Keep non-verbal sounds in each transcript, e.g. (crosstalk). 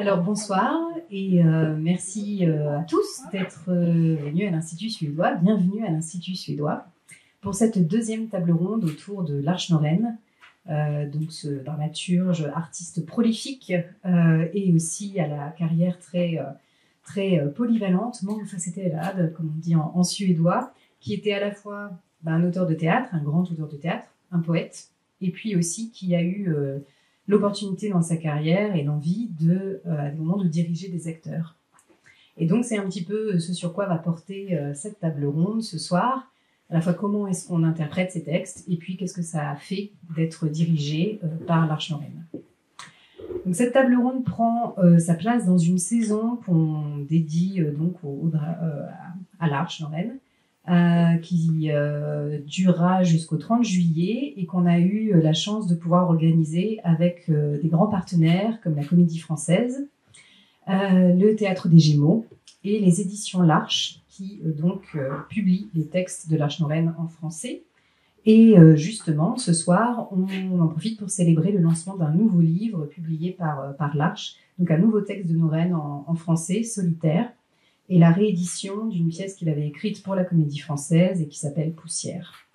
Alors bonsoir et euh, merci euh, à tous d'être euh, venus à l'Institut suédois. Bienvenue à l'Institut suédois pour cette deuxième table ronde autour de l'Arche Noren, donc ce dramaturge, artiste prolifique et aussi à la carrière très, très polyvalente, mångfacetterad, comme on dit en, suédois, qui était à la fois bah, un auteur de théâtre, un grand auteur de théâtre, un poète, et puis aussi qui a eu l'opportunité dans sa carrière et l'envie de, euh, à de diriger des acteurs. Et donc, c'est un petit peu ce sur quoi va porter euh, cette table ronde ce soir. À la fois, comment est-ce qu'on interprète ces textes et puis qu'est-ce que ça a fait d'être dirigé euh, par l'Arche Lorraine. Donc, cette table ronde prend sa place dans une saison qu'on dédie donc au, à l'Arche Lorraine euh, qui euh, durera jusqu'au 30 juillet et qu'on a eu euh, la chance de pouvoir organiser avec des grands partenaires comme la Comédie Française, le Théâtre des Gémeaux et les éditions L'Arche qui donc publient les textes de l'Arche Noraine en français. Et justement, ce soir, on, en profite pour célébrer le lancement d'un nouveau livre publié par, par l'Arche, donc un nouveau texte de Noraine en, en français, solitaire, et la réédition d'une pièce qu'il avait écrite pour la comédie française et qui s'appelle Poussière.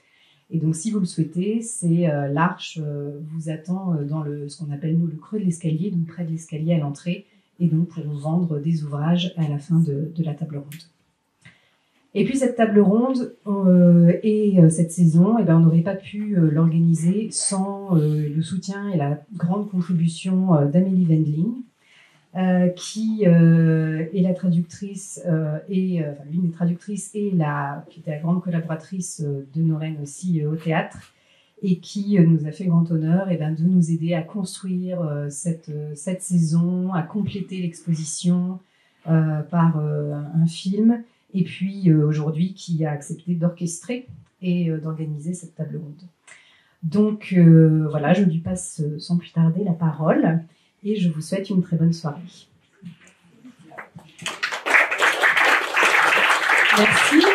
Et donc, si vous le souhaitez, c'est euh, l'arche euh, vous attend euh, dans le, ce qu'on appelle nous le creux de l'escalier, donc près de l'escalier à l'entrée, et donc pour vous vendre des ouvrages à la fin de, la table ronde. Et puis cette table ronde et cette saison, eh ben, on n'aurait pas pu l'organiser sans le soutien et la grande contribution d'Amélie Wendling, euh, qui euh, est la traductrice euh, et l'une des traductrices et la qui était la grande collaboratrice de Noren aussi au théâtre et qui nous a fait grand honneur et ben, de nous aider à construire cette, cette saison, à compléter l'exposition par un film et puis aujourd'hui qui a accepté d'orchestrer et d'organiser cette table ronde. Donc voilà, je lui passe sans plus tarder la parole et je vous souhaite une très bonne soirée. Merci.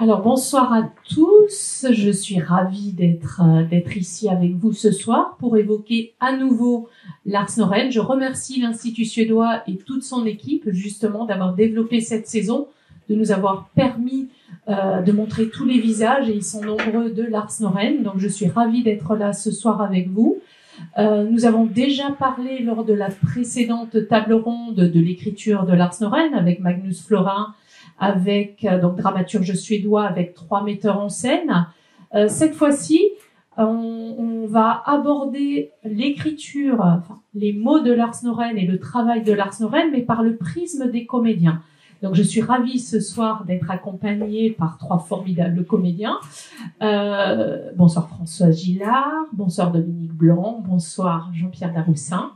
Alors bonsoir à tous, je suis ravie d'être euh, d'être ici avec vous ce soir pour évoquer à nouveau Lars Noren. Je remercie l'Institut suédois et toute son équipe justement d'avoir développé cette saison, de nous avoir permis euh, de montrer tous les visages et ils sont nombreux de Lars Noren. Donc je suis ravie d'être là ce soir avec vous. Euh, nous avons déjà parlé lors de la précédente table ronde de l'écriture de Lars Noren avec Magnus Florin, avec euh, donc dramaturge suédois avec trois metteurs en scène. Euh, cette fois-ci, on, va aborder l'écriture, les mots de Lars Noren et le travail de Lars Noren, mais par le prisme des comédiens. Donc je suis ravie ce soir d'être accompagnée par trois formidables comédiens. Euh, bonsoir François Gillard, bonsoir Dominique Blanc, bonsoir Jean-Pierre Daroussin.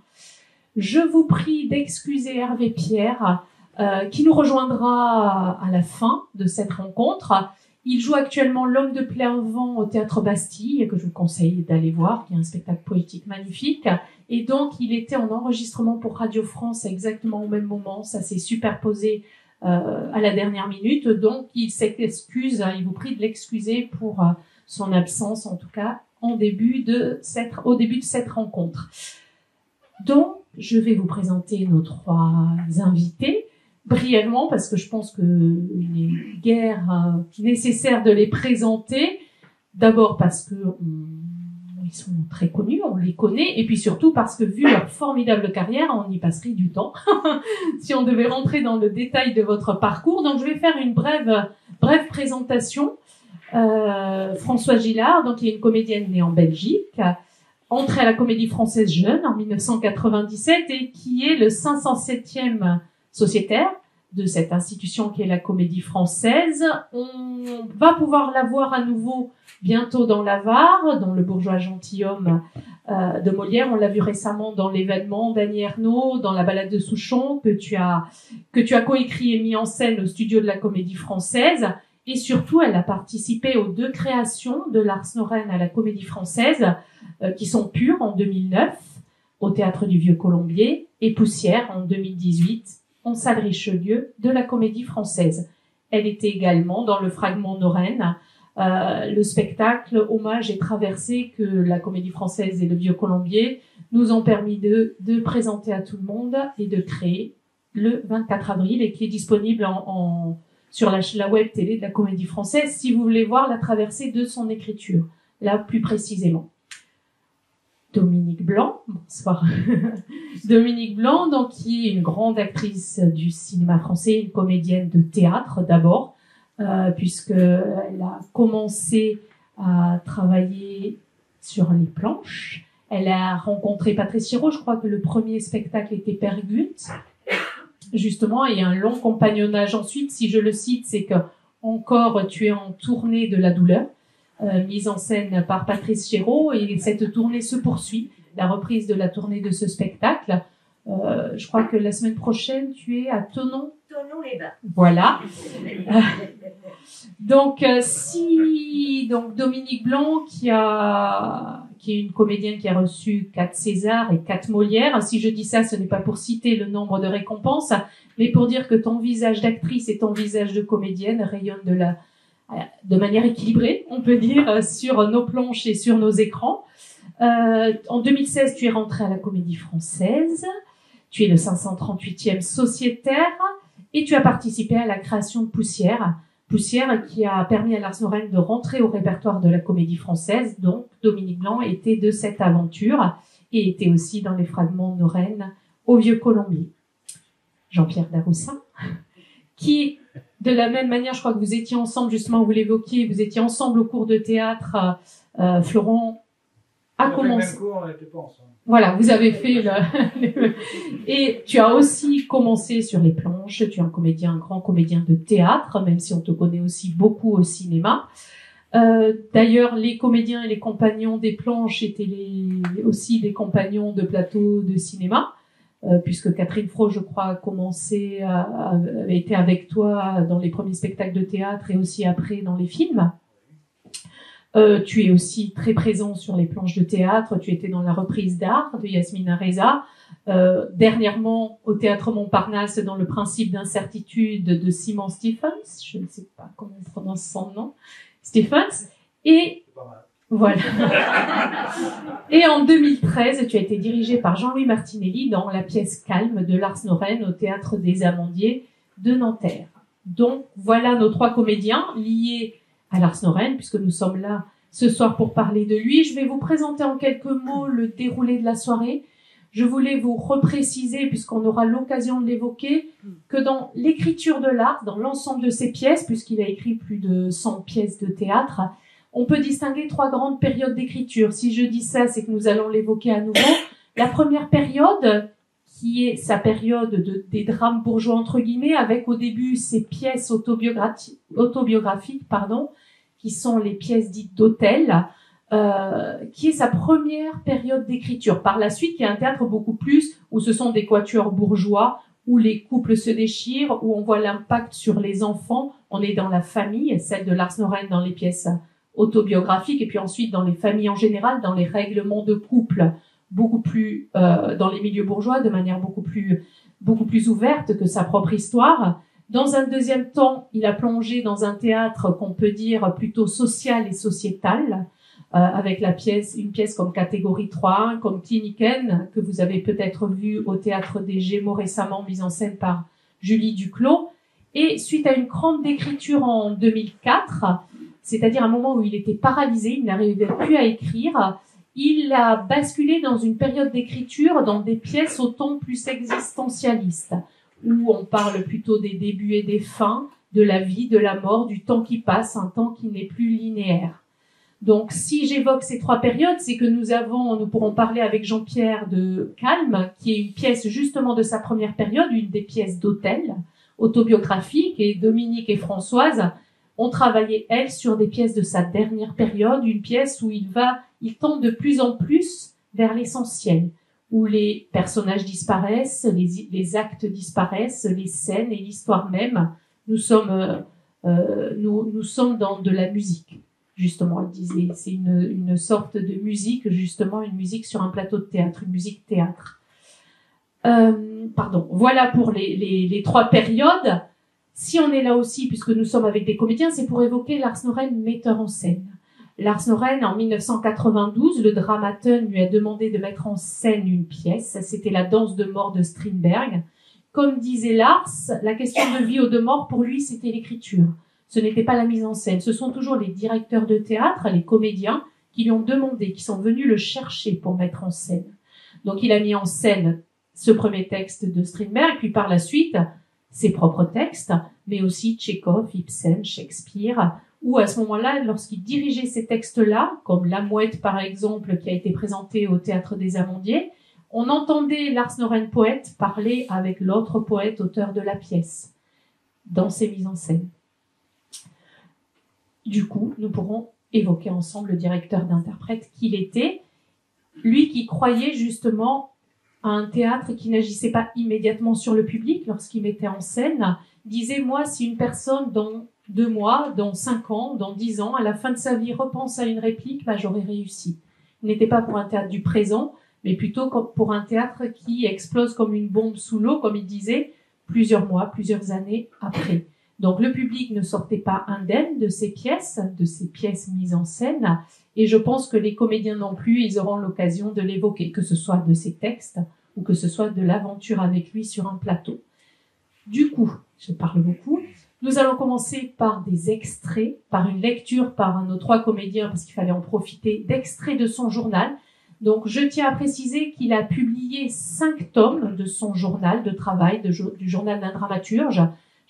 Je vous prie d'excuser Hervé Pierre euh, qui nous rejoindra à la fin de cette rencontre. Il joue actuellement L'homme de plein vent au théâtre Bastille, que je vous conseille d'aller voir, qui est un spectacle poétique magnifique. Et donc, il était en enregistrement pour Radio France exactement au même moment. Ça s'est superposé à la dernière minute. Donc, il s'excuse, hein, il vous prie de l'excuser pour euh, son absence, en tout cas, en début de cette, au début de cette rencontre. Donc, je vais vous présenter nos trois invités brièvement parce que je pense qu'il est guère euh, nécessaire de les présenter. D'abord parce que ils sont très connus, on les connaît, et puis surtout parce que vu leur formidable carrière, on y passerait du temps (laughs) si on devait rentrer dans le détail de votre parcours. Donc je vais faire une brève, brève présentation. Euh, François Gillard, donc il est une comédienne née en Belgique, entrée à la Comédie Française jeune en 1997 et qui est le 507e sociétaire de cette institution qui est la Comédie Française. On va pouvoir la voir à nouveau bientôt dans l'Avare, dans le bourgeois gentilhomme euh, de Molière. On l'a vu récemment dans l'événement d'Annie Ernaux, dans la balade de Souchon, que tu as, coécrit et mis en scène au studio de la Comédie Française. Et surtout, elle a participé aux deux créations de Lars Noren à la Comédie Française, euh, qui sont pures en 2009, au Théâtre du Vieux Colombier, et Poussière en 2018, en salle Richelieu de la Comédie Française. Elle était également dans le fragment Noren, euh, le spectacle Hommage et traversée que la Comédie Française et le Vieux Colombier nous ont permis de, présenter à tout le monde et de créer le 24 avril et qui est disponible sur la, web télé de la Comédie Française si vous voulez voir la traversée de son écriture, là plus précisément. Dominique Blanc, bonsoir. (laughs) Dominique Blanc, donc qui est une grande actrice du cinéma français, une comédienne de théâtre d'abord, euh, puisqu'elle a commencé à travailler sur les planches. Elle a rencontré Patrice Chiraud, je crois que le premier spectacle était Pergut, justement, et un long compagnonnage ensuite. Si je le cite, c'est que encore tu es en tournée de la douleur, euh, mise en scène par Patrice Chéreau, et cette tournée se poursuit. La reprise de la tournée de ce spectacle. Euh, je crois que la semaine prochaine, tu es à Tonon. Tonon-les-Bains. Voilà. (laughs) donc, euh, si donc Dominique Blanc, qui a qui est une comédienne qui a reçu quatre Césars et quatre Molières. Si je dis ça, ce n'est pas pour citer le nombre de récompenses, mais pour dire que ton visage d'actrice et ton visage de comédienne rayonnent de la de manière équilibrée, on peut dire, sur nos planches et sur nos écrans. Euh, en 2016, tu es rentrée à la Comédie Française. Tu es le 538e sociétaire et tu as participé à la création de Poussière, Poussière qui a permis à Lars Noren de rentrer au répertoire de la comédie française. Donc, Dominique Blanc était de cette aventure et était aussi dans les fragments Noren au Vieux Colombier. Jean-Pierre Daroussin, qui, de la même manière, je crois que vous étiez ensemble, justement, vous l'évoquiez, vous étiez ensemble au cours de théâtre, euh, Florent a commencé. Voilà, vous avez fait le... (laughs) et tu as aussi commencé sur les planches. Tu es un comédien, un grand comédien de théâtre, même si on te connaît aussi beaucoup au cinéma. Euh, D'ailleurs, les comédiens et les compagnons des planches étaient les, aussi des compagnons de plateau de cinéma, euh, puisque Catherine Fro, je crois, a commencé, a, été avec toi dans les premiers spectacles de théâtre et aussi après dans les films. Euh, tu es aussi très présent sur les planches de théâtre. Tu étais dans la reprise d'art de Yasmina Reza. Euh, dernièrement, au théâtre Montparnasse, dans le principe d'incertitude de Simon Stephens. Je ne sais pas comment on prononce son nom. Stephens. Et voilà. (laughs) Et en 2013, tu as été dirigé par Jean-Louis Martinelli dans la pièce Calme de Lars Noren au théâtre des Amandiers de Nanterre. Donc voilà nos trois comédiens liés à Lars Noren, puisque nous sommes là ce soir pour parler de lui. Je vais vous présenter en quelques mots le déroulé de la soirée. Je voulais vous repréciser, puisqu'on aura l'occasion de l'évoquer, que dans l'écriture de l'art, dans l'ensemble de ses pièces, puisqu'il a écrit plus de 100 pièces de théâtre, on peut distinguer trois grandes périodes d'écriture. Si je dis ça, c'est que nous allons l'évoquer à nouveau. La première période, qui est sa période de, des drames bourgeois entre guillemets, avec au début ses pièces autobiographiques, autobiographiques pardon, qui sont les pièces dites d'hôtel, euh, qui est sa première période d'écriture. Par la suite, il y a un théâtre beaucoup plus où ce sont des quatuors bourgeois, où les couples se déchirent, où on voit l'impact sur les enfants. On est dans la famille, celle de Lars Noren dans les pièces autobiographiques, et puis ensuite dans les familles en général, dans les règlements de couple, beaucoup plus euh, dans les milieux bourgeois, de manière beaucoup plus beaucoup plus ouverte que sa propre histoire. Dans un deuxième temps, il a plongé dans un théâtre qu'on peut dire plutôt social et sociétal, euh, avec la pièce, une pièce comme catégorie 3, comme Kliniken, que vous avez peut-être vu au théâtre des Gémeaux récemment, mise en scène par Julie Duclos. Et suite à une grande d'écriture en 2004, c'est-à-dire un moment où il était paralysé, il n'arrivait plus à écrire, il a basculé dans une période d'écriture dans des pièces au ton plus existentialiste où on parle plutôt des débuts et des fins, de la vie, de la mort, du temps qui passe, un temps qui n'est plus linéaire. Donc, si j'évoque ces trois périodes, c'est que nous avons, nous pourrons parler avec Jean-Pierre de Calme, qui est une pièce justement de sa première période, une des pièces d'hôtel autobiographique, et Dominique et Françoise ont travaillé, elles, sur des pièces de sa dernière période, une pièce où il va, il tend de plus en plus vers l'essentiel, où les personnages disparaissent, les, les, actes disparaissent, les scènes et l'histoire même. Nous sommes, euh, euh, nous, nous sommes dans de la musique, justement. Elle disait, c'est une, une sorte de musique, justement, une musique sur un plateau de théâtre, une musique théâtre. Euh, pardon. Voilà pour les, les, trois périodes. Si on est là aussi, puisque nous sommes avec des comédiens, c'est pour évoquer Lars Noren, metteur en scène. Lars Noren, en 1992, le Dramaten lui a demandé de mettre en scène une pièce. C'était la danse de mort de Strindberg. Comme disait Lars, la question de vie ou de mort, pour lui, c'était l'écriture. Ce n'était pas la mise en scène. Ce sont toujours les directeurs de théâtre, les comédiens, qui lui ont demandé, qui sont venus le chercher pour mettre en scène. Donc il a mis en scène ce premier texte de Strindberg, puis par la suite ses propres textes, mais aussi Tchekhov, Ibsen, Shakespeare, ou à ce moment-là, lorsqu'il dirigeait ces textes-là, comme La Mouette par exemple, qui a été présenté au Théâtre des Amandiers, on entendait Lars Noren poète parler avec l'autre poète auteur de la pièce dans ses mises en scène. Du coup, nous pourrons évoquer ensemble le directeur d'interprète qu'il était, lui qui croyait justement un théâtre qui n'agissait pas immédiatement sur le public lorsqu'il mettait en scène, disait moi si une personne dans deux mois, dans cinq ans, dans dix ans, à la fin de sa vie repense à une réplique, bah, j'aurais réussi. Il n'était pas pour un théâtre du présent, mais plutôt pour un théâtre qui explose comme une bombe sous l'eau, comme il disait, plusieurs mois, plusieurs années après. Donc le public ne sortait pas indemne de ces pièces, de ces pièces mises en scène, et je pense que les comédiens non plus, ils auront l'occasion de l'évoquer, que ce soit de ces textes ou que ce soit de l'aventure avec lui sur un plateau. Du coup, je parle beaucoup. Nous allons commencer par des extraits, par une lecture par nos trois comédiens, parce qu'il fallait en profiter, d'extraits de son journal. Donc, je tiens à préciser qu'il a publié cinq tomes de son journal de travail, du journal d'un dramaturge.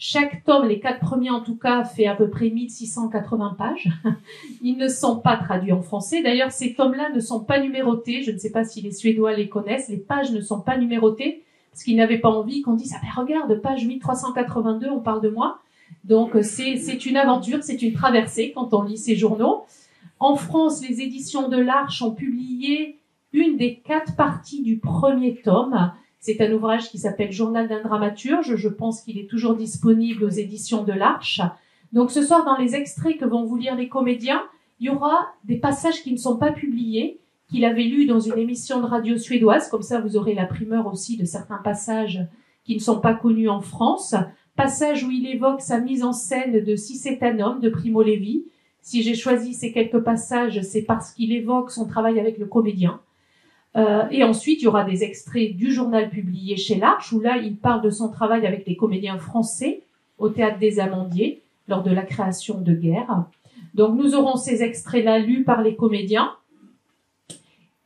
Chaque tome, les quatre premiers en tout cas, fait à peu près 1680 pages. (laughs) Ils ne sont pas traduits en français. D'ailleurs, ces tomes-là ne sont pas numérotés. Je ne sais pas si les Suédois les connaissent. Les pages ne sont pas numérotées parce qu'ils n'avaient pas envie qu'on dise, ah ben regarde, page 1382, on parle de moi. Donc c'est une aventure, c'est une traversée quand on lit ces journaux. En France, les éditions de l'Arche ont publié une des quatre parties du premier tome c'est un ouvrage qui s'appelle Journal d'un dramaturge. Je pense qu'il est toujours disponible aux éditions de l'Arche. Donc ce soir, dans les extraits que vont vous lire les comédiens, il y aura des passages qui ne sont pas publiés, qu'il avait lus dans une émission de radio suédoise. Comme ça, vous aurez la primeur aussi de certains passages qui ne sont pas connus en France. Passage où il évoque sa mise en scène de Si c'est un homme de Primo Levi. Si j'ai choisi ces quelques passages, c'est parce qu'il évoque son travail avec le comédien. Euh, et ensuite, il y aura des extraits du journal publié chez l'Arche, où là, il parle de son travail avec les comédiens français au Théâtre des Amandiers lors de la création de Guerre. Donc, nous aurons ces extraits-là lus par les comédiens.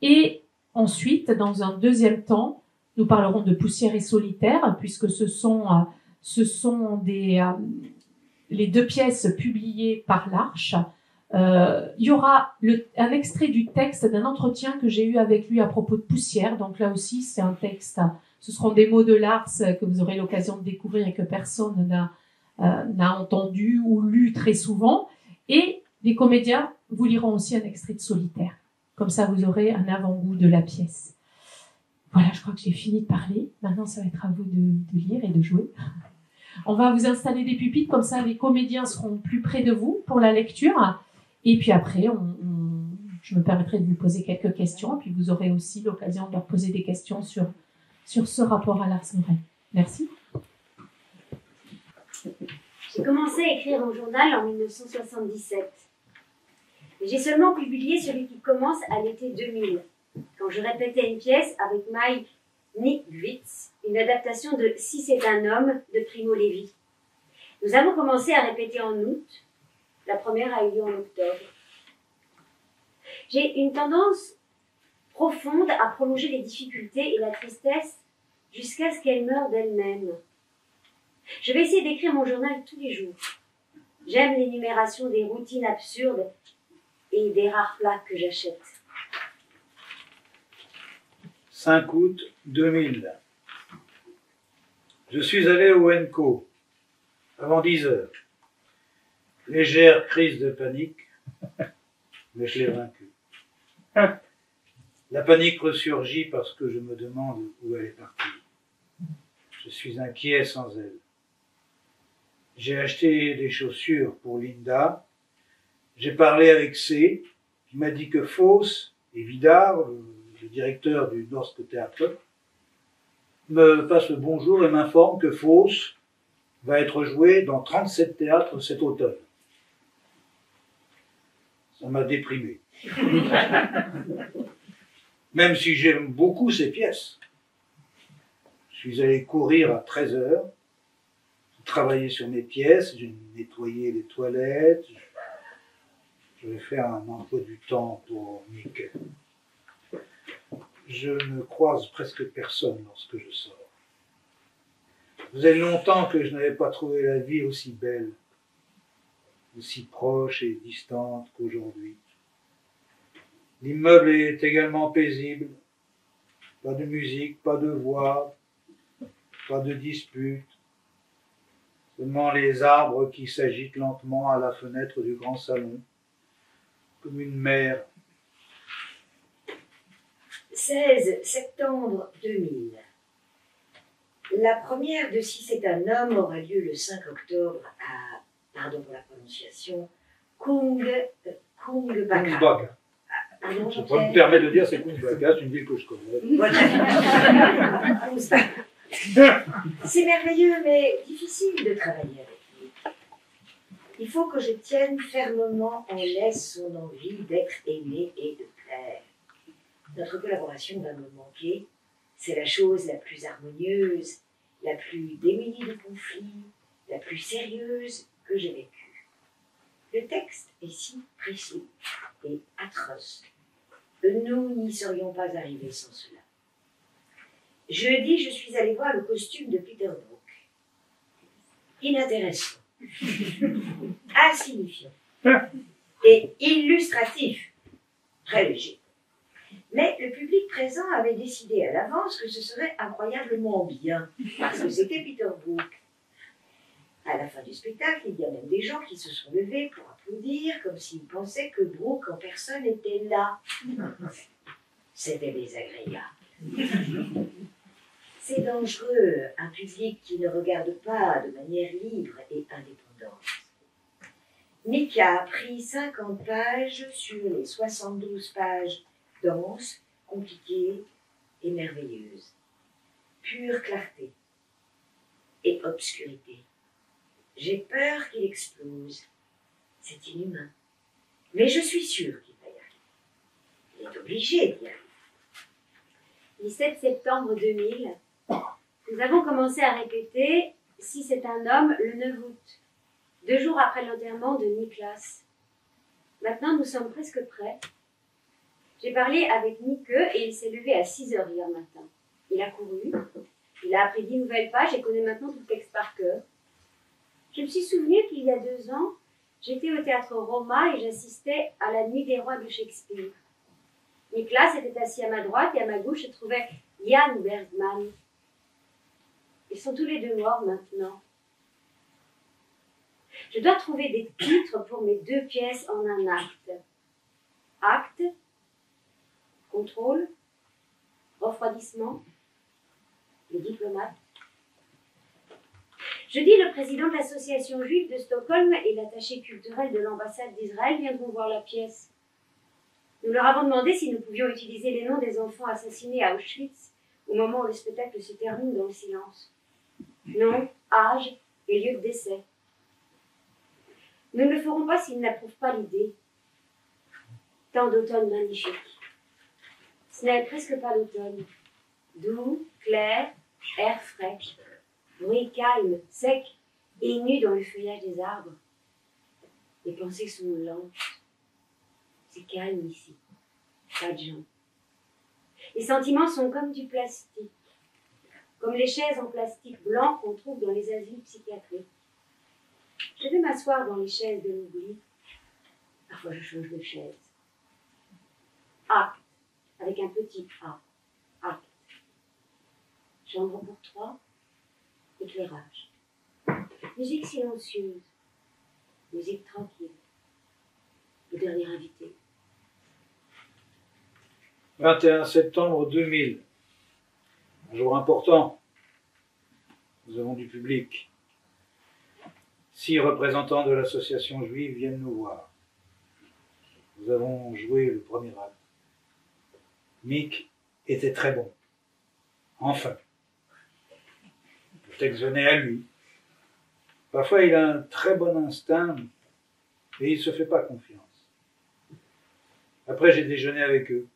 Et ensuite, dans un deuxième temps, nous parlerons de Poussière et Solitaire, puisque ce sont, euh, ce sont des, euh, les deux pièces publiées par l'Arche euh, il y aura un extrait du texte d'un entretien que j'ai eu avec lui à propos de poussière. Donc là aussi, c'est un texte. Ce seront des mots de Lars que vous aurez l'occasion de découvrir et que personne n'a euh, entendu ou lu très souvent. Et les comédiens vous liront aussi un extrait de Solitaire. Comme ça, vous aurez un avant-goût de la pièce. Voilà, je crois que j'ai fini de parler. Maintenant, ça va être à vous de, de lire et de jouer. On va vous installer des pupitres, comme ça les comédiens seront plus près de vous pour la lecture. Et puis après, je me permettrai de vous poser quelques questions, puis vous aurez aussi l'occasion de leur poser des questions sur, sur ce rapport à l'Ars Merci. J'ai commencé à écrire mon journal en 1977. J'ai seulement publié celui qui commence à l'été 2000, quand je répétais une pièce avec Mike Nikwitz, une adaptation de Si c'est un homme de Primo Levi. Nous avons commencé à répéter en août, la première a eu lieu en octobre. J'ai une tendance profonde à prolonger les difficultés et la tristesse jusqu'à ce qu'elles meurent d'elles-mêmes. Je vais essayer d'écrire mon journal tous les jours. J'aime l'énumération des routines absurdes et des rares plats que j'achète. 5 août 2000. Je suis allé au Enco avant 10 heures légère crise de panique, mais je l'ai vaincue. La panique ressurgit parce que je me demande où elle est partie. Je suis inquiet sans elle. J'ai acheté des chaussures pour Linda. J'ai parlé avec C, qui m'a dit que Fauss et Vidar, le directeur du Norsk Théâtre, me passe le bonjour et m'informe que Fauss va être joué dans 37 théâtres cet automne. Ça m'a déprimé. Même si j'aime beaucoup ces pièces. Je suis allé courir à 13 heures, travailler sur mes pièces, j'ai nettoyé les toilettes, je vais faire un emploi du temps pour Mick. Je ne croise presque personne lorsque je sors. Vous avez longtemps que je n'avais pas trouvé la vie aussi belle, aussi proche et distante qu'aujourd'hui. L'immeuble est également paisible. Pas de musique, pas de voix, pas de dispute. Seulement les arbres qui s'agitent lentement à la fenêtre du grand salon, comme une mer. 16 septembre 2000. La première de Si c'est un homme aura lieu le 5 octobre à, pardon pour la prononciation, Kung, euh, Kung Baka. Kungsbaka. Pardon, Je me permettre de dire c'est Kungsbaka, c'est une ville que je connais. Voilà. (laughs) C'est merveilleux, mais difficile de travailler avec lui. Il faut que je tienne fermement en laisse son envie d'être aimé et de plaire. Notre collaboration va me manquer. C'est la chose la plus harmonieuse, la plus démunie de conflits, la plus sérieuse que j'ai vécue. Le texte est si précis et atroce que nous n'y serions pas arrivés sans cela. Jeudi, je suis allée voir le costume de Peter Brook. Inintéressant, (laughs) insignifiant et illustratif, très léger. Mais le public présent avait décidé à l'avance que ce serait incroyablement bien, parce que c'était Peter Brook. À la fin du spectacle, il y a même des gens qui se sont levés pour applaudir, comme s'ils pensaient que Brooke en personne était là. C'était désagréable. C'est dangereux, un public qui ne regarde pas de manière libre et indépendante. Mika a pris 50 pages sur les 72 pages denses, compliquées et merveilleuses. Pure clarté et obscurité. J'ai peur qu'il explose. C'est inhumain. Mais je suis sûre qu'il va y arriver. Il est obligé d'y arriver. 17 septembre 2000, nous avons commencé à répéter Si c'est un homme le 9 août, deux jours après l'enterrement de Niklas. Maintenant, nous sommes presque prêts. J'ai parlé avec Nike et il s'est levé à 6 heures hier matin. Il a couru, il a appris 10 nouvelles pages et connaît maintenant tout le texte par cœur. Je me suis souvenu qu'il y a deux ans, j'étais au théâtre Roma et j'assistais à la nuit des rois de Shakespeare. Niklas était assis à ma droite et à ma gauche se trouvait Jan Bergman. Ils sont tous les deux morts maintenant. Je dois trouver des titres pour mes deux pièces en un acte. Acte, contrôle, refroidissement, les diplomates. Jeudi, le président de l'association juive de Stockholm et l'attaché culturel de l'ambassade d'Israël viendront voir la pièce. Nous leur avons demandé si nous pouvions utiliser les noms des enfants assassinés à Auschwitz au moment où le spectacle se termine dans le silence. Nom, âge et lieu de décès. Nous ne le ferons pas s'ils n'approuvent pas l'idée. Tant d'automne magnifique. Ce n'est presque pas l'automne. Doux, clair, air frais, bruit calme, sec et nu dans le feuillage des arbres. Les pensées sont lentes. C'est calme ici. Pas de gens. Les sentiments sont comme du plastique, comme les chaises en plastique blanc qu'on trouve dans les asiles psychiatriques. Je vais m'asseoir dans les chaises de l'oubli. Parfois je change de chaise. Acte, avec un petit A. Acte. Chambre pour trois, éclairage. Musique silencieuse, musique tranquille. Le dernier invité. 21 septembre 2000. Un jour important. Nous avons du public. Six représentants de l'association juive viennent nous voir. Nous avons joué le premier acte. Mick était très bon. Enfin. Venait à lui. Parfois, il a un très bon instinct et il ne se fait pas confiance. Après, j'ai déjeuné avec eux.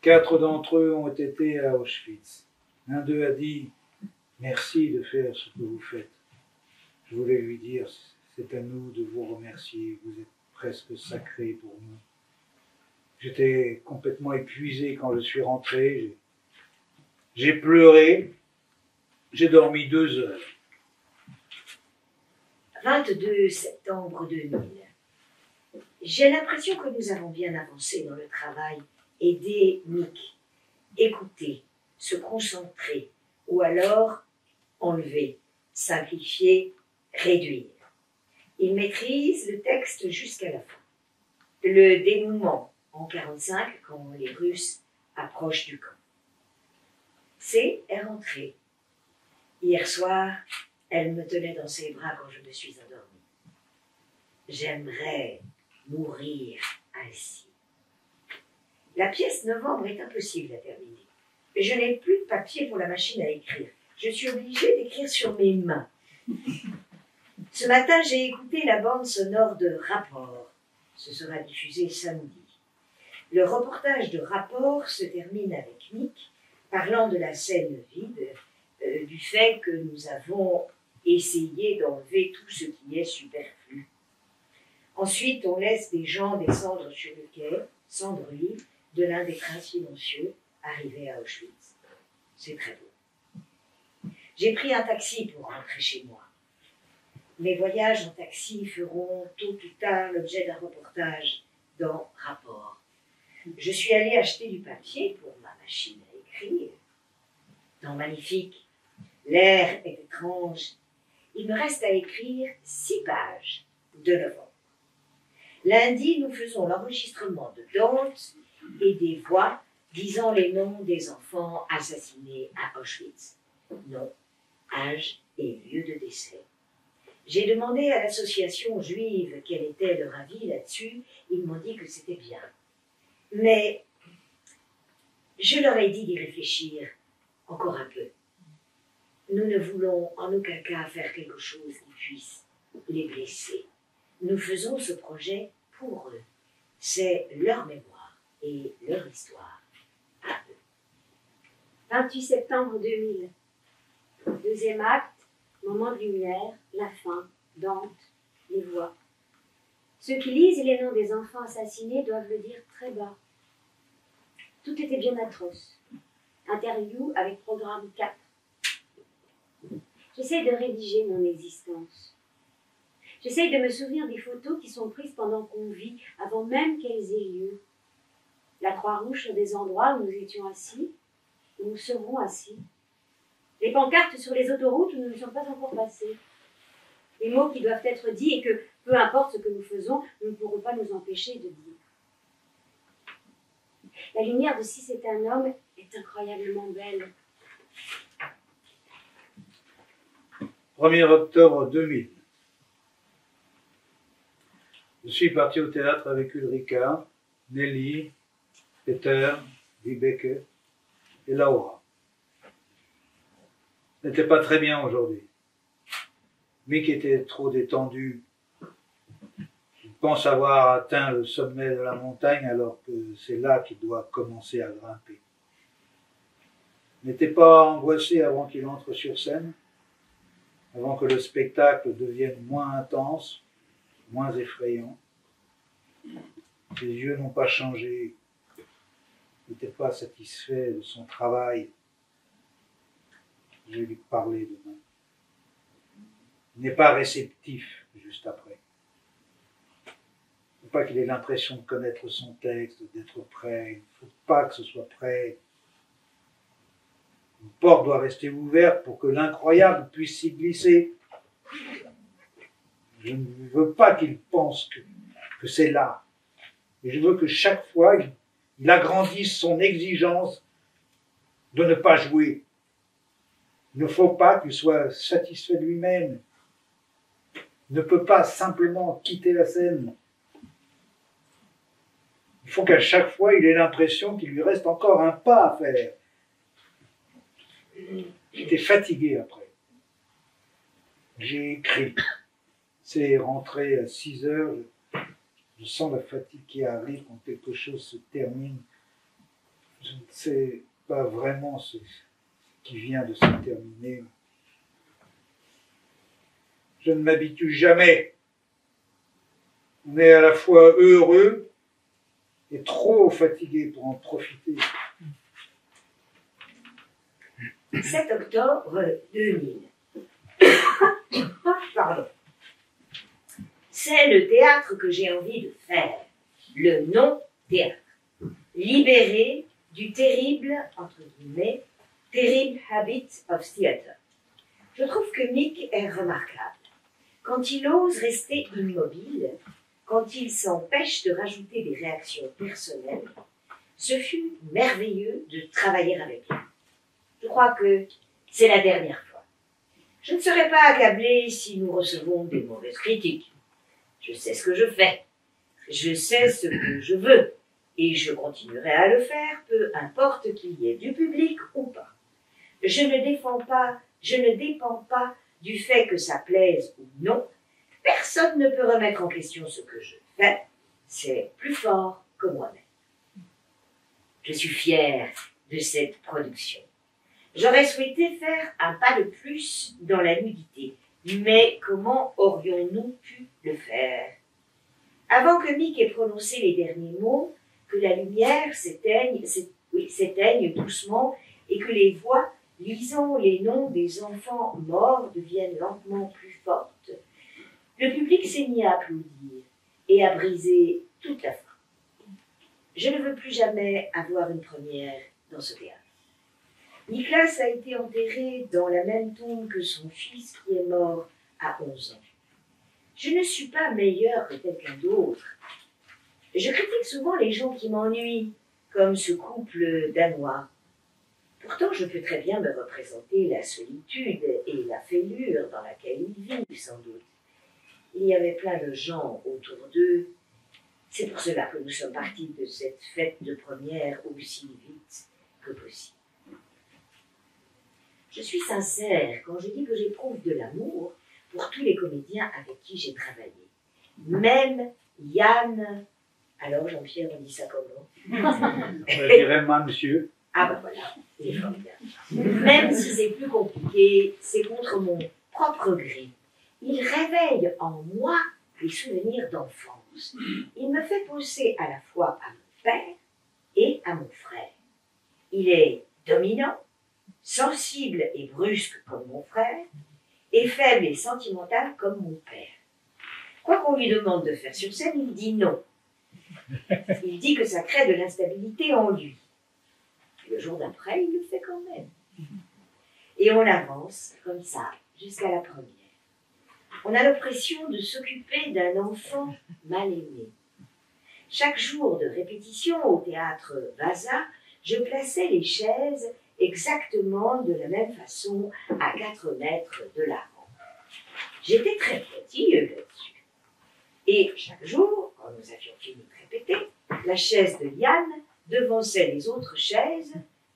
Quatre d'entre eux ont été à Auschwitz. L'un d'eux a dit Merci de faire ce que vous faites. Je voulais lui dire C'est à nous de vous remercier. Vous êtes presque sacré pour nous. J'étais complètement épuisé quand je suis rentré. J'ai pleuré. J'ai dormi deux heures. 22 septembre 2000. J'ai l'impression que nous avons bien avancé dans le travail. Aider Nick, écouter, se concentrer, ou alors enlever, simplifier, réduire. Il maîtrise le texte jusqu'à la fin. Le dénouement en 45 quand les Russes approchent du camp. C est rentrée. Hier soir, elle me tenait dans ses bras quand je me suis endormie. J'aimerais mourir ainsi. La pièce novembre est impossible à terminer. Je n'ai plus de papier pour la machine à écrire. Je suis obligée d'écrire sur mes mains. Ce matin, j'ai écouté la bande sonore de Rapport. Ce sera diffusé samedi. Le reportage de Rapport se termine avec Nick parlant de la scène vide, euh, du fait que nous avons essayé d'enlever tout ce qui est superflu. Ensuite, on laisse des gens descendre sur le quai, sans bruit, de l'un des trains silencieux, arriver à Auschwitz. C'est très beau. J'ai pris un taxi pour rentrer chez moi. Mes voyages en taxi feront tôt ou tard l'objet d'un reportage dans Rapport. Je suis allée acheter du papier pour ma machine à écrire. Temps magnifique. L'air est étrange. Il me reste à écrire six pages de novembre. Lundi, nous faisons l'enregistrement de Dante et des voix disant les noms des enfants assassinés à Auschwitz. Nom, âge et lieu de décès. J'ai demandé à l'association juive quel était leur avis là-dessus. Ils m'ont dit que c'était bien. Mais je leur ai dit d'y réfléchir encore un peu. Nous ne voulons en aucun cas faire quelque chose qui puisse les blesser. Nous faisons ce projet pour eux. C'est leur mémoire et leur histoire à eux. 28 septembre 2000. Deuxième acte, moment de lumière, la fin, Dante, les voix. Ceux qui lisent les noms des enfants assassinés doivent le dire très bas. Tout était bien atroce. Interview avec programme 4. J'essaie de rédiger mon existence. J'essaie de me souvenir des photos qui sont prises pendant qu'on vit, avant même qu'elles aient lieu. La Croix-Rouge sur des endroits où nous étions assis, où nous serons assis. Les pancartes sur les autoroutes où nous ne sommes pas encore passés. Les mots qui doivent être dits et que, peu importe ce que nous faisons, nous ne pourrons pas nous empêcher de dire. La lumière de Si c'est un homme est incroyablement belle. 1er octobre 2000. Je suis parti au théâtre avec Ulrika, Nelly, Peter, Vibeke et Laura. N'était pas très bien aujourd'hui. Mick était trop détendu. Il pense avoir atteint le sommet de la montagne alors que c'est là qu'il doit commencer à grimper. N'était pas angoissé avant qu'il entre sur scène, avant que le spectacle devienne moins intense, moins effrayant. Ses yeux n'ont pas changé. N'était pas satisfait de son travail. Je vais lui parler demain. Il n'est pas réceptif juste après. Il ne faut pas qu'il ait l'impression de connaître son texte, d'être prêt. Il ne faut pas que ce soit prêt. Une porte doit rester ouverte pour que l'incroyable puisse s'y glisser. Je ne veux pas qu'il pense que, c'est là. Et je veux que chaque fois, il, il agrandisse son exigence de ne pas jouer. Il ne faut pas qu'il soit satisfait de lui-même. Il ne peut pas simplement quitter la scène. Il faut qu'à chaque fois, il ait l'impression qu'il lui reste encore un pas à faire. J'étais fatigué après. J'ai écrit. C'est rentré à 6 heures. Je sens la fatigue qui arrive quand quelque chose se termine. Je ne sais pas vraiment ce qui vient de se terminer. Je ne m'habitue jamais. On est à la fois heureux et trop fatigué pour en profiter. 7 octobre 2000. (coughs) Pardon. C'est le théâtre que j'ai envie de faire. Le non-théâtre. Libéré du terrible, entre guillemets, terrible habit of theater. Je trouve que Mick est remarquable. Quand il ose rester immobile, quand il s'empêche de rajouter des réactions personnelles, ce fut merveilleux de travailler avec lui. Je crois que c'est la dernière fois. Je ne serai pas accablé si nous recevons des mauvaises critiques. Je sais ce que je fais. Je sais ce que je veux. Et je continuerai à le faire, peu importe qu'il y ait du public ou pas. Je ne défends pas, je ne dépends pas du fait que ça plaise ou non. Personne ne peut remettre en question ce que je fais. C'est plus fort que moi-même. Je suis fière de cette production. J'aurais souhaité faire un pas de plus dans la nudité, mais comment aurions-nous pu le faire? Avant que Mick ait prononcé les derniers mots, que la lumière s'éteigne, doucement et que les voix lisant les noms des enfants morts deviennent lentement plus fortes, le public s'est mis à applaudir et à briser toute la fin. Je ne veux plus jamais avoir une première dans ce théâtre. Nicolas a été enterré dans la même tombe que son fils qui est mort à 11 ans. Je ne suis pas meilleur que quelqu'un d'autre. Je critique souvent les gens qui m'ennuient, comme ce couple danois. Pourtant, je peux très bien me représenter la solitude et la fêlure dans laquelle ils vivent, sans doute. Il y avait plein de gens autour d'eux. C'est pour cela que nous sommes partis de cette fête de première aussi vite que possible. Je suis sincère quand je dis que j'éprouve de l'amour pour tous les comédiens avec qui j'ai travaillé. Même Yann. Alors, Jean-Pierre, on dit ça comment? Je dirais moi, monsieur. Ah ben voilà, c'est formidable. Même si c'est plus compliqué, c'est contre mon propre gré. Il réveille en moi les souvenirs d'enfance. Il me fait penser à la fois à mon père et à mon frère. Il est dominant, sensible et brusque comme mon frère, et faible et sentimental comme mon père. Quoi qu'on lui demande de faire sur scène, il dit non. Il dit que ça crée de l'instabilité en lui. Le jour d'après, il le fait quand même. Et on avance comme ça jusqu'à la première. On a l'impression de s'occuper d'un enfant mal aimé. Chaque jour de répétition au théâtre Vaza, je plaçais les chaises exactement de la même façon à 4 mètres de l'avant. J'étais très pointilleuse là-dessus. Et chaque jour, quand nous avions fini de répéter, la chaise de Yann devançait les autres chaises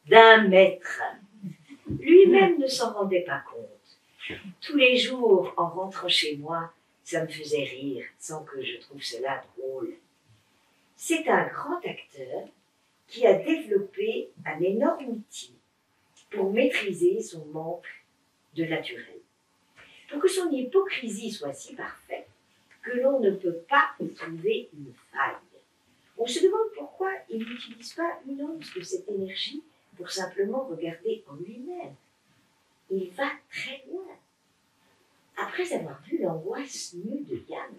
d'un mètre. Lui-même ne s'en rendait pas compte. Tous les jours, en rentrant chez moi, ça me faisait rire sans que je trouve cela drôle. C'est un grand acteur qui a développé un énorme outil pour maîtriser son manque de naturel. Pour que son hypocrisie soit si parfaite que l'on ne peut pas y trouver une faille. On se demande pourquoi il n'utilise pas une once de cette énergie pour simplement regarder en lui-même. Il va très loin. Après avoir vu l'angoisse nue de Yann,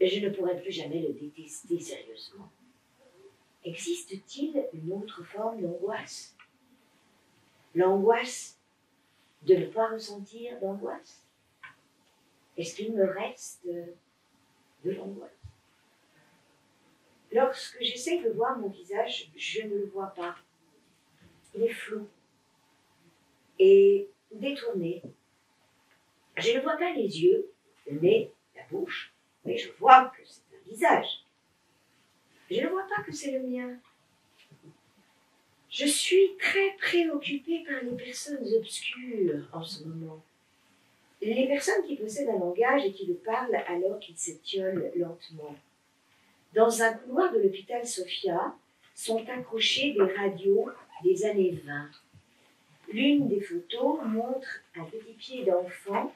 je ne pourrais plus jamais le détester sérieusement. Existe-t-il une autre forme d'angoisse? L'angoisse de ne pas ressentir d'angoisse? Est-ce qu'il me reste de l'angoisse? Lorsque j'essaie de voir mon visage, je ne le vois pas. Il est flou et détourné. Je ne vois pas les yeux, le nez, la bouche, mais je vois que c'est un visage. Je ne vois pas que c'est le mien. Je suis très préoccupée par les personnes obscures en ce moment. Les personnes qui possèdent un langage et qui le parlent alors qu'ils s'étiolent lentement. Dans un couloir de l'hôpital Sophia sont accrochées des radios des années 20. L'une des photos montre un petit pied d'enfant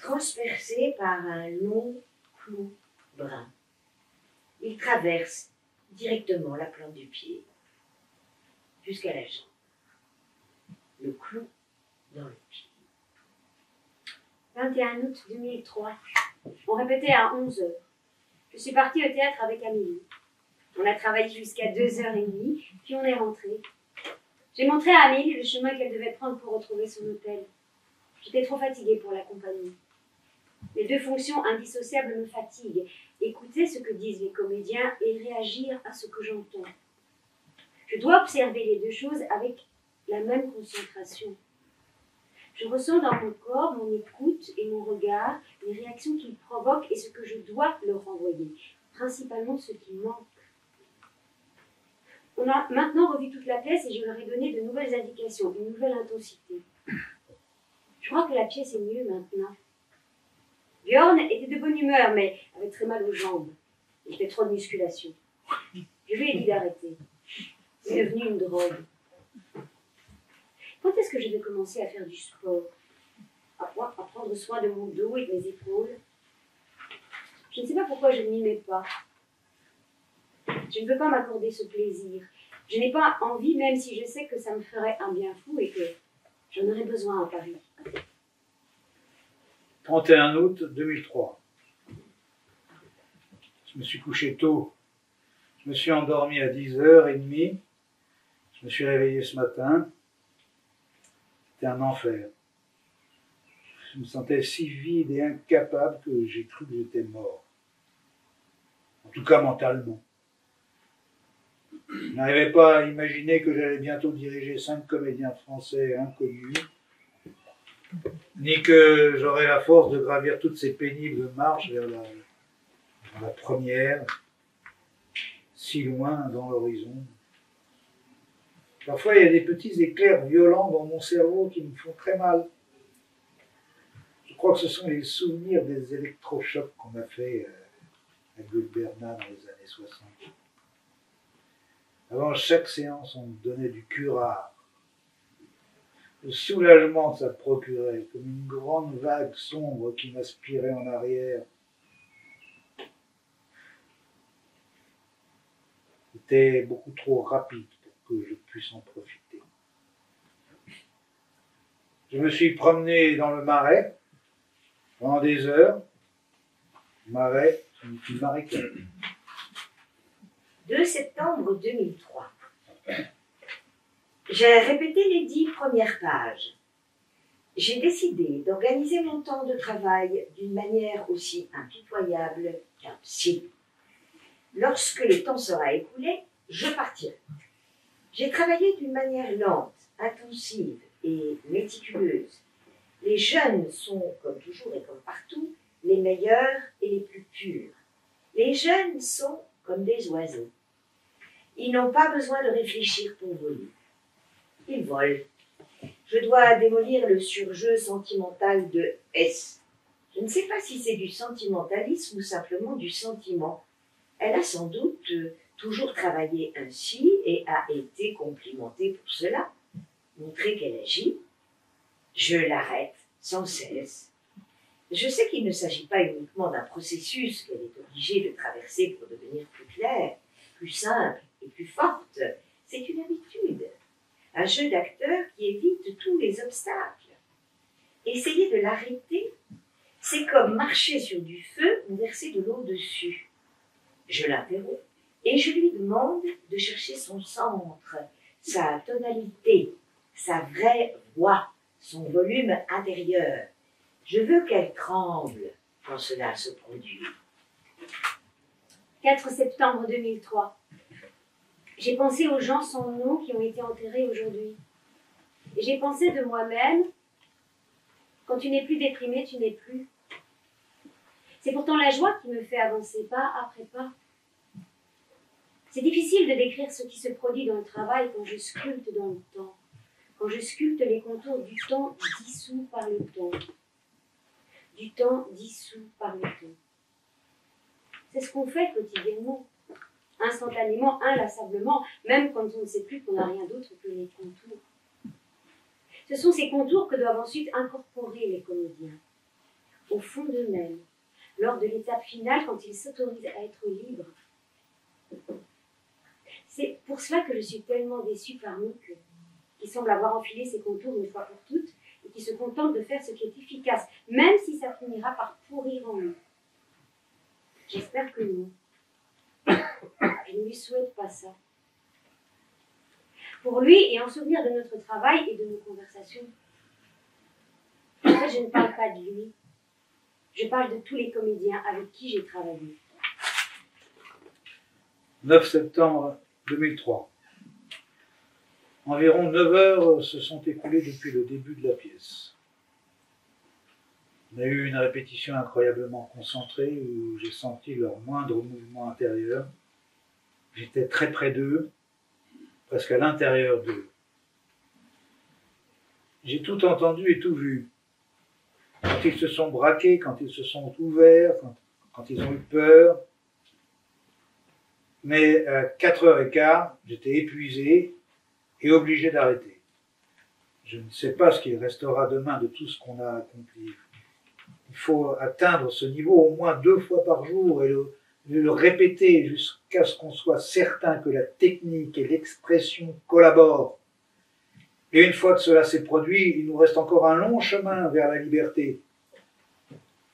transpercé par un long clou brun. Il traverse directement la plante du pied jusqu'à la jambe. Le clou dans le pied. 21 août 2003. On répétait à 11 heures. Je suis partie au théâtre avec Amélie. On a travaillé jusqu'à 2h30, puis on est rentré. J'ai montré à Amélie le chemin qu'elle devait prendre pour retrouver son hôtel. J'étais trop fatiguée pour l'accompagner. Les deux fonctions indissociables me fatiguent. Écouter ce que disent les comédiens et réagir à ce que j'entends. Je dois observer les deux choses avec la même concentration. Je ressens dans mon corps mon écoute et mon regard, les réactions qu'ils provoquent et ce que je dois leur renvoyer, principalement ce qui manque. On a maintenant revu toute la pièce et je leur ai donné de nouvelles indications, une nouvelle intensité. Je crois que la pièce est mieux maintenant. Bjorn était de bonne humeur, mais avait très mal aux jambes. Il fait trop de musculation. Je lui ai dit d'arrêter. C'est devenu une drogue. Quand est-ce que je vais commencer à faire du sport? À, prendre soin de mon dos et de mes épaules? Je ne sais pas pourquoi je ne m'y mets pas. Je ne peux pas m'accorder ce plaisir. Je n'ai pas envie, même si je sais que ça me ferait un bien fou et que j'en aurais besoin à Paris. 31 août 2003. Je me suis couché tôt. Je me suis endormi à 10h30. Je me suis réveillé ce matin. C'était un enfer. Je me sentais si vide et incapable que j'ai cru que j'étais mort. En tout cas mentalement. Je n'arrivais pas à imaginer que j'allais bientôt diriger cinq comédiens français inconnus, ni que j'aurais la force de gravir toutes ces pénibles marches vers la, première, si loin dans l'horizon. Parfois, il y a des petits éclairs violents dans mon cerveau qui me font très mal. Je crois que ce sont les souvenirs des électrochocs qu'on a fait euh, à Gulberna dans les années 60. Avant chaque séance, on me donnait du curare. Le soulagement que ça procurait, comme une grande vague sombre qui m'aspirait en arrière. C'était beaucoup trop rapide je puisse en profiter. Je me suis promené dans le marais pendant des heures. Marais, marécage. 2 septembre 2003. J'ai répété les dix premières pages. J'ai décidé d'organiser mon temps de travail d'une manière aussi impitoyable qu'impossible. Lorsque le temps sera écoulé, je partirai. J'ai travaillé d'une manière lente, intensive et méticuleuse. Les jeunes sont, comme toujours et comme partout, les meilleurs et les plus purs. Les jeunes sont comme des oiseaux. Ils n'ont pas besoin de réfléchir pour voler. Ils volent. Je dois démolir le surjeu sentimental de S. Je ne sais pas si c'est du sentimentalisme ou simplement du sentiment. Elle a sans doute euh, toujours travaillé ainsi et a été complimentée pour cela. Montrer qu'elle agit. Je l'arrête sans cesse. Je sais qu'il ne s'agit pas uniquement d'un processus qu'elle est obligée de traverser pour devenir plus claire, plus simple, et plus forte. C'est une habitude, un jeu d'acteur qui évite tous les obstacles. Essayer de l'arrêter, c'est comme marcher sur du feu ou verser de l'eau dessus. Je l'interromps et je lui demande de chercher son centre, sa tonalité, sa vraie voix, son volume intérieur. Je veux qu'elle tremble quand cela se produit. 4 septembre 2003. J'ai pensé aux gens sans nom qui ont été enterrés aujourd'hui. Et j'ai pensé de moi-même, quand tu n'es plus déprimé, tu n'es plus. C'est pourtant la joie qui me fait avancer pas après pas. C'est difficile de décrire ce qui se produit dans le travail quand je sculpte dans le temps, quand je sculpte les contours du temps dissous par le temps, du temps dissous par le temps. C'est ce qu'on fait quotidiennement, instantanément, inlassablement, même quand on ne sait plus qu'on n'a rien d'autre que les contours. Ce sont ces contours que doivent ensuite incorporer les comédiens, au fond d'eux-mêmes, lors de l'étape finale quand ils s'autorisent à être libres. C'est pour cela que je suis tellement déçue par Mick, qui semble avoir enfilé ses contours une fois pour toutes et qui se contente de faire ce qui est efficace, même si ça finira par pourrir en nous. J'espère que non. (coughs) Je ne lui souhaite pas ça. Pour lui et en souvenir de notre travail et de nos conversations. Je ne parle pas de lui. Je parle de tous les comédiens avec qui j'ai travaillé. 9 septembre 2003. Environ 9 heures se sont écoulées depuis le début de la pièce. On a eu une répétition incroyablement concentrée où j'ai senti leur moindre mouvement intérieur. J'étais très près d'eux, presque à l'intérieur d'eux. J'ai tout entendu et tout vu. Quand ils se sont braqués, quand ils se sont ouverts, quand, quand ils ont eu peur. Mais à 4h15, j'étais épuisé et obligé d'arrêter. Je ne sais pas ce qu'il restera demain de tout ce qu'on a accompli. Il faut atteindre ce niveau au moins deux fois par jour et le, le répéter jusqu'à ce qu'on soit certain que la technique et l'expression collaborent. Et une fois que cela s'est produit, il nous reste encore un long chemin vers la liberté.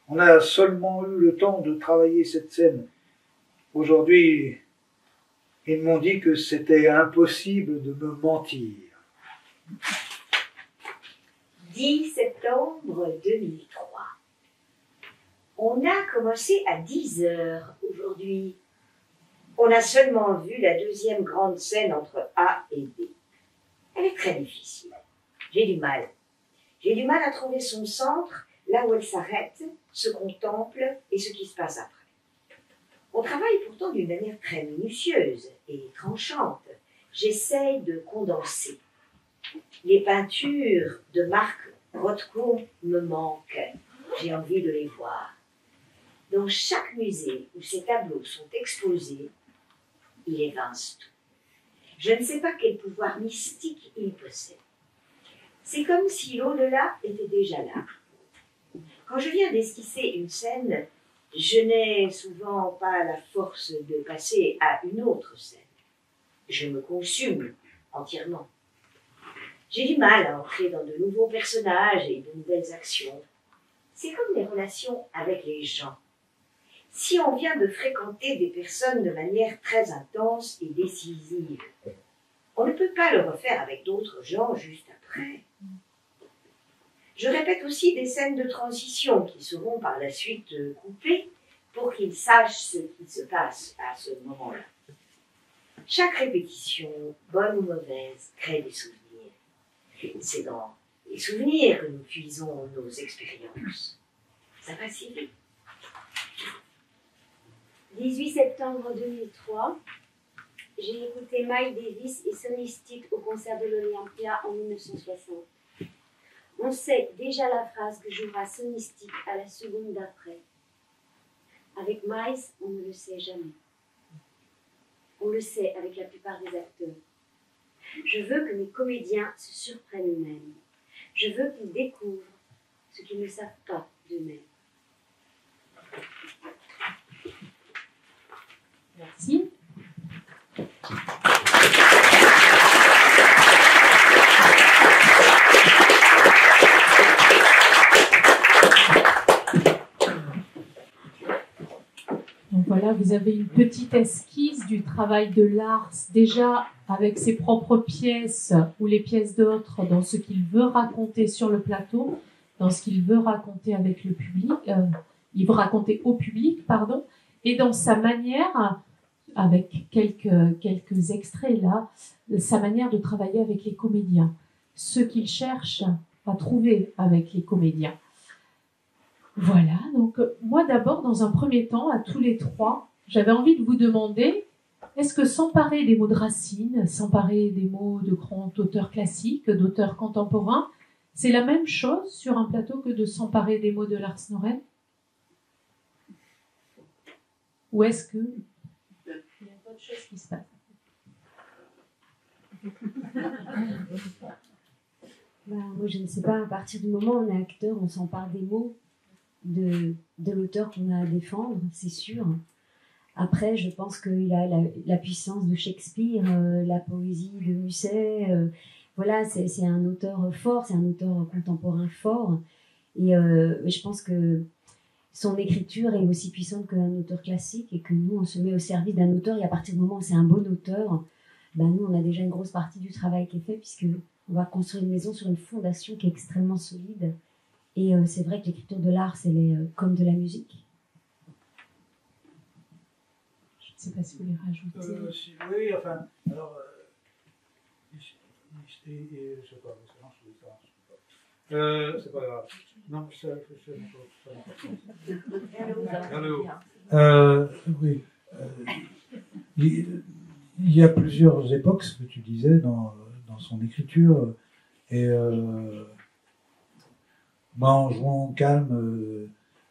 On a seulement eu le temps de travailler cette scène. Aujourd'hui, ils m'ont dit que c'était impossible de me mentir. 10 septembre 2003. On a commencé à 10 heures aujourd'hui. On a seulement vu la deuxième grande scène entre A et B. Elle est très difficile. J'ai du mal. J'ai du mal à trouver son centre, là où elle s'arrête, se contemple et ce qui se passe après. On travaille pourtant d'une manière très minutieuse et tranchante. J'essaye de condenser. Les peintures de Marc Rothko me manquent. J'ai envie de les voir. Dans chaque musée où ces tableaux sont exposés, il évince tout. Je ne sais pas quel pouvoir mystique il possède. C'est comme si l'au-delà était déjà là. Quand je viens d'esquisser une scène, je n'ai souvent pas la force de passer à une autre scène. Je me consume entièrement. J'ai du mal à entrer dans de nouveaux personnages et de nouvelles actions. C'est comme les relations avec les gens. Si on vient de fréquenter des personnes de manière très intense et décisive, on ne peut pas le refaire avec d'autres gens juste après. Je répète aussi des scènes de transition qui seront par la suite coupées pour qu'ils sachent ce qui se passe à ce moment-là. Chaque répétition, bonne ou mauvaise, crée des souvenirs. C'est dans les souvenirs que nous puisons nos expériences. Ça va si vite. 18 septembre 2003, j'ai écouté Miles Davis et Sonny Stitt au concert de l'Olympia en 1960. On sait déjà la phrase que jouera Sonny Stitt à la seconde d'après. Avec Miles, on ne le sait jamais. On le sait avec la plupart des acteurs. Je veux que mes comédiens se surprennent eux-mêmes. Je veux qu'ils découvrent ce qu'ils ne savent pas d'eux-mêmes. Merci. Donc voilà, vous avez une petite esquisse du travail de Lars, déjà avec ses propres pièces ou les pièces d'autres dans ce qu'il veut raconter sur le plateau, dans ce qu'il veut raconter avec le public, euh, il veut raconter au public, pardon, et dans sa manière, avec quelques, quelques extraits là, sa manière de travailler avec les comédiens, ce qu'il cherche à trouver avec les comédiens. Voilà, donc moi d'abord, dans un premier temps, à tous les trois, j'avais envie de vous demander, est-ce que s'emparer des mots de Racine, s'emparer des mots de grands auteurs classiques, d'auteurs contemporains, c'est la même chose sur un plateau que de s'emparer des mots de Lars Noren ou est-ce que il y a d'autres choses qui se passent? (laughs) Bah, moi, je ne sais pas, à partir du moment où on est acteur, on s'empare des mots de, de l'auteur qu'on a à défendre, c'est sûr. Après, je pense qu'il a la, puissance de Shakespeare, euh, la poésie de Musset. euh, voilà, c'est un auteur fort, c'est un auteur contemporain fort. Et euh, je pense que son écriture est aussi puissante qu'un auteur classique et que nous, on se met au service d'un auteur. Et à partir du moment où c'est un bon auteur, ben nous, on a déjà une grosse partie du travail qui est fait puisque on va construire une maison sur une fondation qui est extrêmement solide. Et c'est vrai que l'écriture de l'art, c'est euh, comme de la musique. Je ne sais pas si vous voulez rajouter. Euh, si- oui, enfin, alors, euh, je sais pas, ça marche, oui, ça marche. Euh, c'est pas grave. Non, ça, ça, ça, ça. Euh, oui. Euh, il, y a plusieurs époques, ce que tu disais dans, dans son écriture. Et euh, moi, en jouant calme, euh,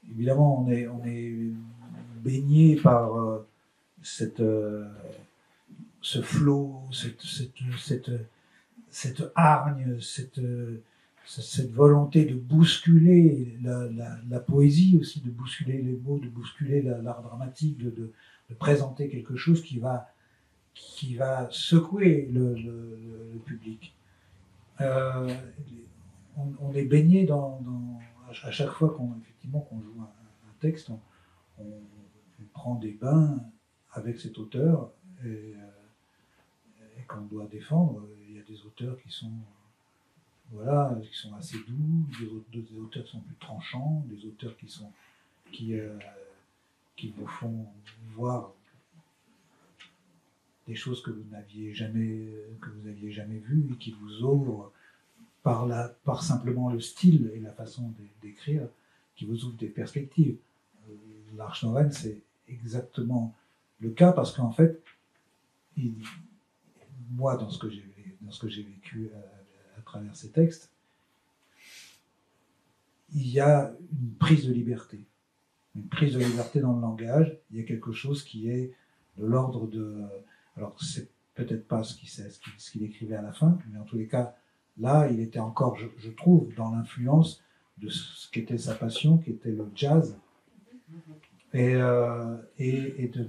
évidemment, on est, on est baigné par euh, cette, euh, ce flot, cette, cette, cette, cette hargne, cette, cette volonté de bousculer la, poésie aussi, de bousculer les mots, de bousculer la- l'art dramatique, de, présenter quelque chose qui va, qui va secouer le, public. Euh, on, est baigné dans, à chaque fois qu'on effectivement joue un, texte, on prend des bains avec cet auteur et, euh, et qu'on doit défendre. Il y a des auteurs qui sont voilà, qui sont assez doux, des, au- des auteurs qui sont plus tranchants, des auteurs qui sont qui, euh, qui vous font voir des choses que vous n'aviez jamais que vous aviez jamais vues et qui vous ouvrent par la par simplement le style et la façon d'é- d'écrire qui vous ouvrent des perspectives. Euh, L'Arche c'est exactement le cas parce qu'en fait, moi, dans ce que j'ai dans ce que j'ai vécu à, à travers ces textes, il y a une prise de liberté, une prise de liberté dans le langage. Il y a quelque chose qui est de l'ordre de, alors c'est peut-être pas ce qu'il ce qu'il écrivait à la fin, mais en tous les cas, là, il était encore, je, je trouve, dans l'influence de ce qu'était sa passion, qui était le jazz, et, euh, et, et de,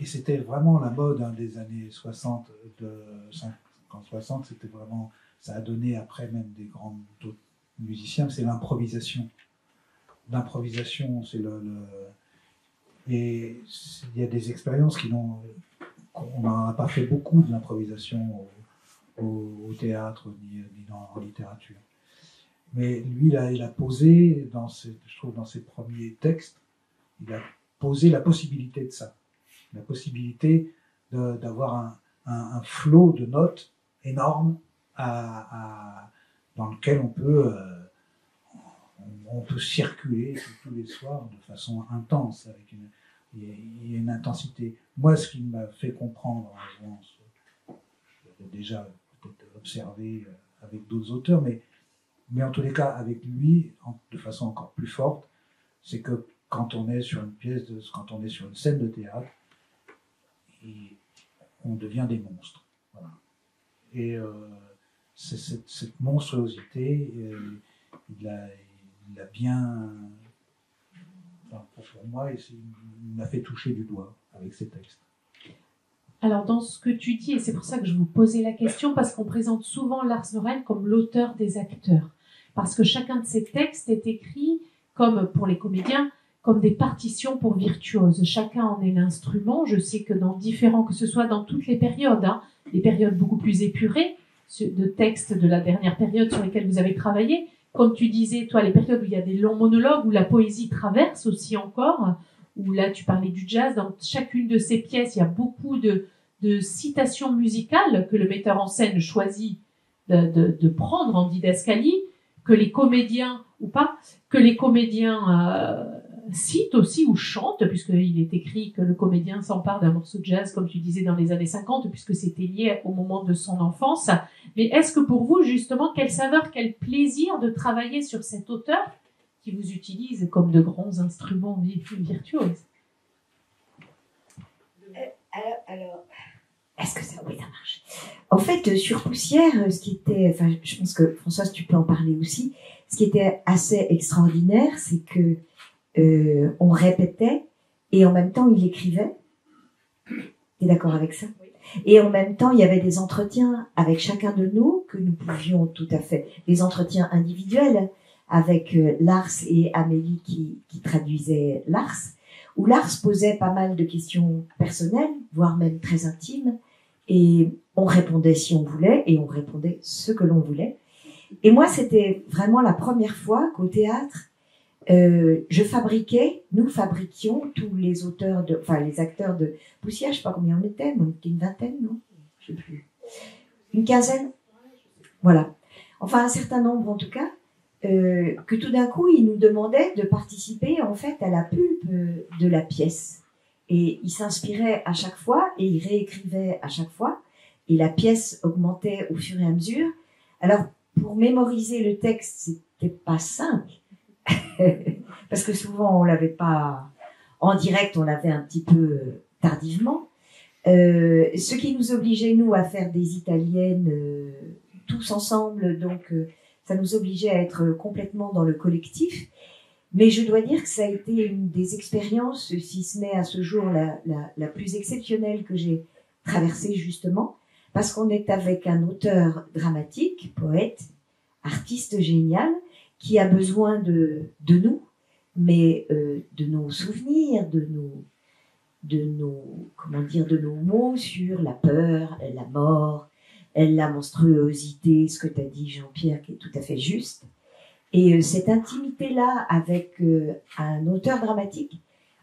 et c'était vraiment la mode hein, des années 60, de 50, 60, c'était vraiment, ça a donné après même des grands musiciens, c'est l'improvisation. L'improvisation, c'est le, et il y a des expériences qui n'ont, on n'en a pas fait beaucoup de l'improvisation au, théâtre ni, ni dans, en littérature. Mais lui, là, il a posé, dans ses, je trouve, dans ses premiers textes, il a posé la possibilité de ça la possibilité d'avoir un, flot de notes énorme dans lequel on peut, euh, on, peut circuler tous- les soirs de façon intense, avec une, une intensité. Moi, ce qui m'a fait comprendre je l'avais déjà observé euh, avec d'autres auteurs, mais, mais en tous les cas avec lui, de façon encore plus forte, c'est que quand on est sur une pièce, de, quand on est sur une scène de théâtre, et on devient des monstres. Voilà. Et euh, cette, monstruosité, euh, il l'a bien. pour, moi, il, m'a fait toucher du doigt avec ces textes. Alors, dans ce que tu dis, et c'est pour ça que je vous posais la question, parce qu'on présente souvent Lars Noren comme l'auteur des acteurs. Parce que chacun de ces textes est écrit, comme pour les comédiens, comme des partitions pour virtuoses. Chacun en est l'instrument. Je sais que dans différents, que ce soit dans toutes les périodes, hein, les périodes beaucoup plus épurées, de textes de la dernière période sur lesquels vous avez travaillé, comme tu disais, toi, les périodes où il y a des longs monologues, où la poésie traverse aussi encore, où là tu parlais du jazz, dans chacune de ces pièces, il y a beaucoup de, citations musicales que le metteur en scène choisit de prendre en didascalie, que les comédiens, ou pas, que les comédiens euh, citent aussi ou chantent, puisqu'il est écrit que le comédien s'empare d'un morceau de jazz, comme tu disais, dans les années 50, puisque c'était lié au moment de son enfance. Mais est-ce que pour vous, justement, quelle saveur, quel plaisir de travailler sur cet auteur qui vous utilise comme de grands instruments vi- virtuoses? Alors, alors, est-ce que ça, oui, ça marche? En fait, euh, sur Poussière, euh, ce qui était, enfin, je pense que Françoise, tu peux en parler aussi. Ce qui était assez extraordinaire, c'est que euh, on répétait et en même temps il écrivait. Tu es d'accord avec ça? Et en même temps, il y avait des entretiens avec chacun de nous que nous pouvions tout à fait, des entretiens individuels avec euh, Lars et Amélie qui, qui traduisaient Lars, où Lars posait pas mal de questions personnelles, voire même très intimes, et on répondait si on voulait, et on répondait ce que l'on voulait. Et moi, c'était vraiment la première fois qu'au théâtre, euh, je fabriquais, nous fabriquions tous les auteurs de, enfin les acteurs de Poussière, je sais pas combien on était, on était une vingtaine, non? Je sais plus. Une quinzaine? Voilà. Enfin, un certain nombre en tout cas, euh, que tout d'un coup, ils nous demandaient de participer en fait à la pulpe de la pièce. Et ils s'inspiraient à chaque fois et ils réécrivaient à chaque fois. Et la pièce augmentait au fur et à mesure. Alors, pour mémoriser le texte, c'était pas simple. (laughs) Parce que souvent, on l'avait pas en direct, on l'avait un petit peu tardivement. Euh, ce qui nous obligeait, nous, à faire des italiennes euh, tous ensemble. Donc, euh, ça nous obligeait à être complètement dans le collectif. Mais je dois dire que ça a été une des expériences, si ce n'est à ce jour la, la, la plus exceptionnelle que j'ai traversée justement, parce qu'on est avec un auteur dramatique, poète, artiste génial, qui a besoin de, de nous, mais euh, de nos souvenirs, de nos, de nos, comment dire, de nos mots sur la peur, la mort, la monstruosité, ce que tu as dit Jean-Pierre, qui est tout à fait juste. Et euh, cette intimité-là avec euh, un auteur dramatique,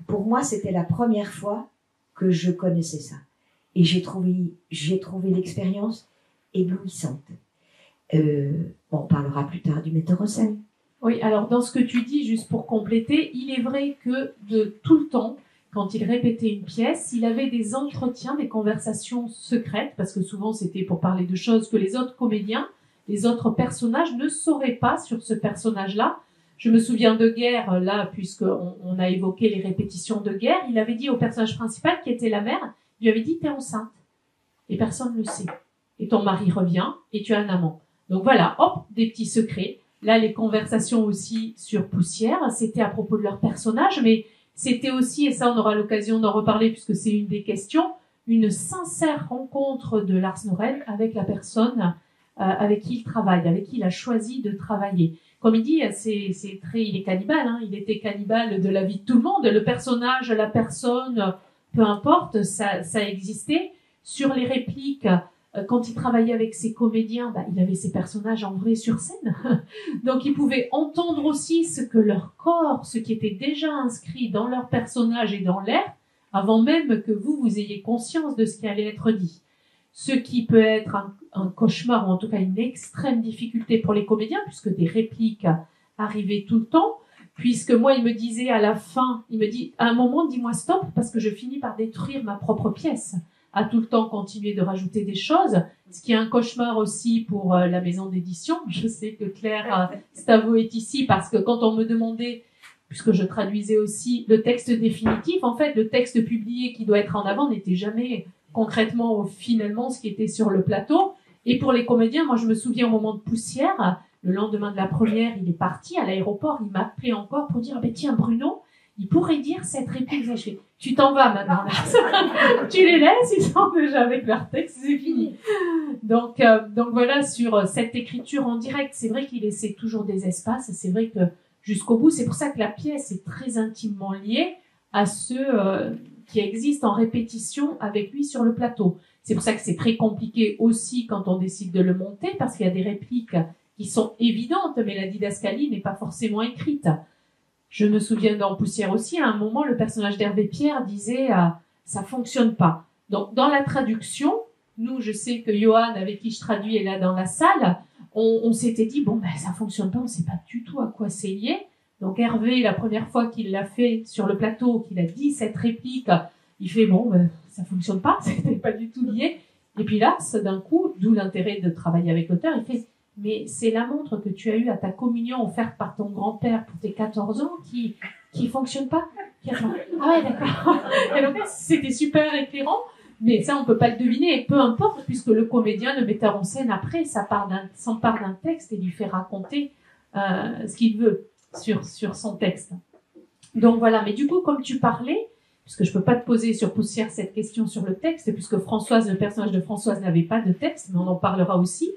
pour moi, c'était la première fois que je connaissais ça. Et j'ai trouvé, j'ai trouvé l'expérience éblouissante. Euh, on parlera plus tard du metteur scène. Oui, alors dans ce que tu dis, juste pour compléter, il est vrai que de tout le temps, quand il répétait une pièce, il avait des entretiens, des conversations secrètes, parce que souvent c'était pour parler de choses que les autres comédiens, les autres personnages ne sauraient pas sur ce personnage-là. Je me souviens de Guerre, là, puisqu'on on a évoqué les répétitions de Guerre, il avait dit au personnage principal, qui était la mère, il lui avait dit, t'es enceinte. Et personne ne le sait. Et ton mari revient, et tu as un amant. Donc voilà, hop, des petits secrets. Là, les conversations aussi sur Poussière, c'était à propos de leur personnage, mais c'était aussi, et ça on aura l'occasion d'en reparler puisque c'est une des questions, une sincère rencontre de Lars Noren avec la personne euh, avec qui il travaille, avec qui il a choisi de travailler. Comme il dit, c'est, très, il est cannibale, hein, il était cannibale de la vie de tout le monde, le personnage, la personne, peu importe, ça, ça existait. Sur les répliques, quand il travaillait avec ses comédiens, bah, il avait ses personnages en vrai sur scène. (laughs) Donc il pouvait entendre aussi ce que leur corps, ce qui était déjà inscrit dans leur personnage et dans l'air, avant même que vous, vous ayez conscience de ce qui allait être dit. Ce qui peut être un, un cauchemar, ou en tout cas une extrême difficulté pour les comédiens, puisque des répliques arrivaient tout le temps, puisque moi, il me disait à la fin, il me dit, à un moment, dis-moi stop, parce que je finis par détruire ma propre pièce à tout le temps continuer de rajouter des choses, ce qui est un cauchemar aussi pour euh, la maison d'édition. (laughs) Je sais que Claire euh, Stavo est ici parce que quand on me demandait, puisque je traduisais aussi le texte définitif, en fait, le texte publié qui doit être en avant n'était jamais concrètement finalement ce qui était sur le plateau. Et pour les comédiens, moi je me souviens au moment de poussière, le lendemain de la première, il est parti à l'aéroport, il m'a encore pour dire, ah ben tiens Bruno, il pourrait dire cette réplique. Fais, tu t'en vas maintenant. (laughs) Tu les laisses, ils sont déjà avec leur texte, c'est fini. Donc, euh, donc voilà, sur cette écriture en direct, c'est vrai qu'il laissait toujours des espaces. C'est vrai que jusqu'au bout, c'est pour ça que la pièce est très intimement liée à ceux euh, qui existent en répétition avec lui sur le plateau. C'est pour ça que c'est très compliqué aussi quand on décide de le monter, parce qu'il y a des répliques qui sont évidentes, mais la didascalie n'est pas forcément écrite. Je me souviens dans Poussière aussi, à un moment, le personnage d'Hervé Pierre disait euh, ça fonctionne pas. Donc, dans la traduction, nous, je sais que Johan, avec qui je traduis, est là dans la salle. On, s'était dit bon, ben ça fonctionne pas, on sait pas du tout à quoi c'est lié. Donc Hervé, la première fois qu'il l'a fait sur le plateau, qu'il a dit cette réplique, il fait bon, ben, ça fonctionne pas, (laughs) c'était pas du tout lié. Et puis là, d'un coup, d'où l'intérêt de travailler avec l'auteur, il fait mais c'est la montre que tu as eue à ta communion offerte par ton grand-père pour tes 14 ans qui qui fonctionne pas. Ah ouais, d'accord. C'était super éclairant. Mais ça, on peut pas le deviner, et peu importe, puisque le comédien, le metteur en scène, après, s'empare d'un texte et lui fait raconter euh, ce qu'il veut sur, sur son texte. Donc voilà, mais du coup, comme tu parlais, puisque je peux pas te poser sur Poussière cette question sur le texte, puisque Françoise, le personnage de Françoise n'avait pas de texte, mais on en parlera aussi.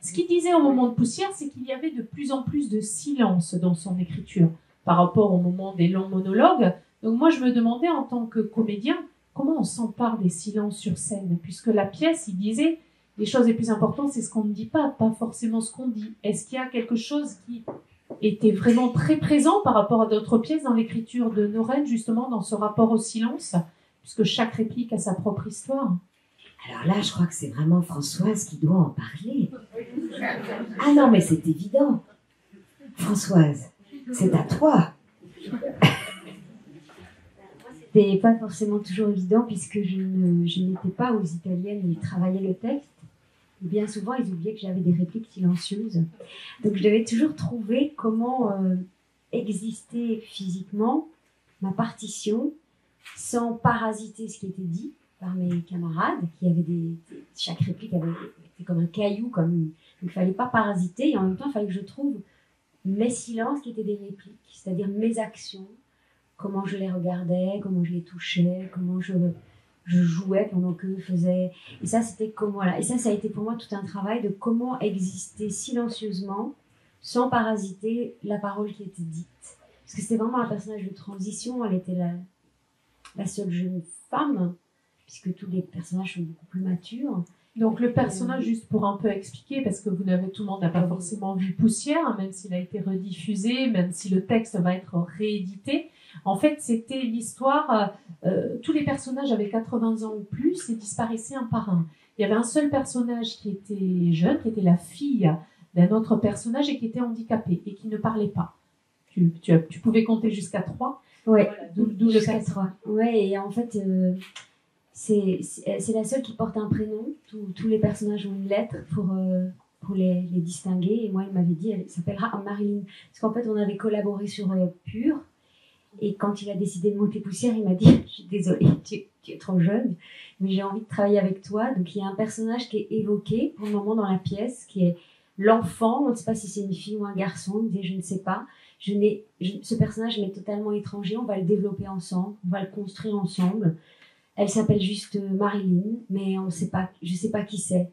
Ce qu'il disait au moment de Poussière, c'est qu'il y avait de plus en plus de silence dans son écriture par rapport au moment des longs monologues. Donc moi, je me demandais en tant que comédien, comment on s'empare des silences sur scène, puisque la pièce, il disait, les choses les plus importantes, c'est ce qu'on ne dit pas, pas forcément ce qu'on dit. Est-ce qu'il y a quelque chose qui était vraiment très présent par rapport à d'autres pièces dans l'écriture de Noren, justement, dans ce rapport au silence, puisque chaque réplique a sa propre histoire? Alors là, je crois que c'est vraiment Françoise qui doit en parler. Ah non, mais c'est évident. Françoise, c'est à toi. (laughs) C'était pas forcément toujours évident puisque je n'étais pas aux italiennes et travaillais le texte. Et bien souvent, ils oubliaient que j'avais des répliques silencieuses. Donc je devais toujours trouver comment euh, exister physiquement ma partition sans parasiter ce qui était dit par mes camarades qui avaient des- chaque réplique avait était comme un caillou comme une- il fallait pas parasiter et en même temps il fallait que je trouve mes silences qui étaient des répliques c'est-à-dire mes actions comment je les regardais comment je les touchais comment je je jouais pendant qu'eux faisaient et ça c'était comment voilà. Et ça ça a été pour moi tout un travail de comment exister silencieusement sans parasiter la parole qui était dite. Parce que c'était vraiment un personnage de transition. Elle était la la seule jeune femme puisque tous les personnages sont beaucoup plus matures Donc le personnage, juste pour un peu expliquer, parce que vous n'avez tout le monde n'a pas forcément vu Poussière, même s'il a été rediffusé, même si le texte va être réédité. En fait, c'était l'histoire. euh, tous les personnages avaient 80 ans ou plus et disparaissaient un par un. Il y avait un seul personnage qui était jeune, qui était la fille d'un autre personnage et qui était handicapé et qui ne parlait pas. Tu, tu, tu pouvais compter jusqu'à trois. ouais Voilà, d'où le Jusqu'à quatre. trois. Ouais, et en fait, euh, c'est la seule qui porte un prénom. Tous- les personnages ont une lettre pour, euh, les, distinguer. Et moi, il m'avait dit, elle s'appellera Marilyn. Parce qu'en fait, on avait collaboré sur euh, Pure. Et quand il a décidé de monter Poussière, il m'a dit, (laughs) je suis désolée, tu, es trop jeune, mais j'ai envie de travailler avec toi. Donc, il y a un personnage qui est évoqué pour le moment dans la pièce, qui est l'enfant. On ne sait pas si c'est une fille ou un garçon. Disait, je ne sais pas je- ce personnage m'est totalement étranger, on va le développer ensemble, on va le construire ensemble. Elle s'appelle juste Marilyn, mais on sait pas, je sais pas qui c'est.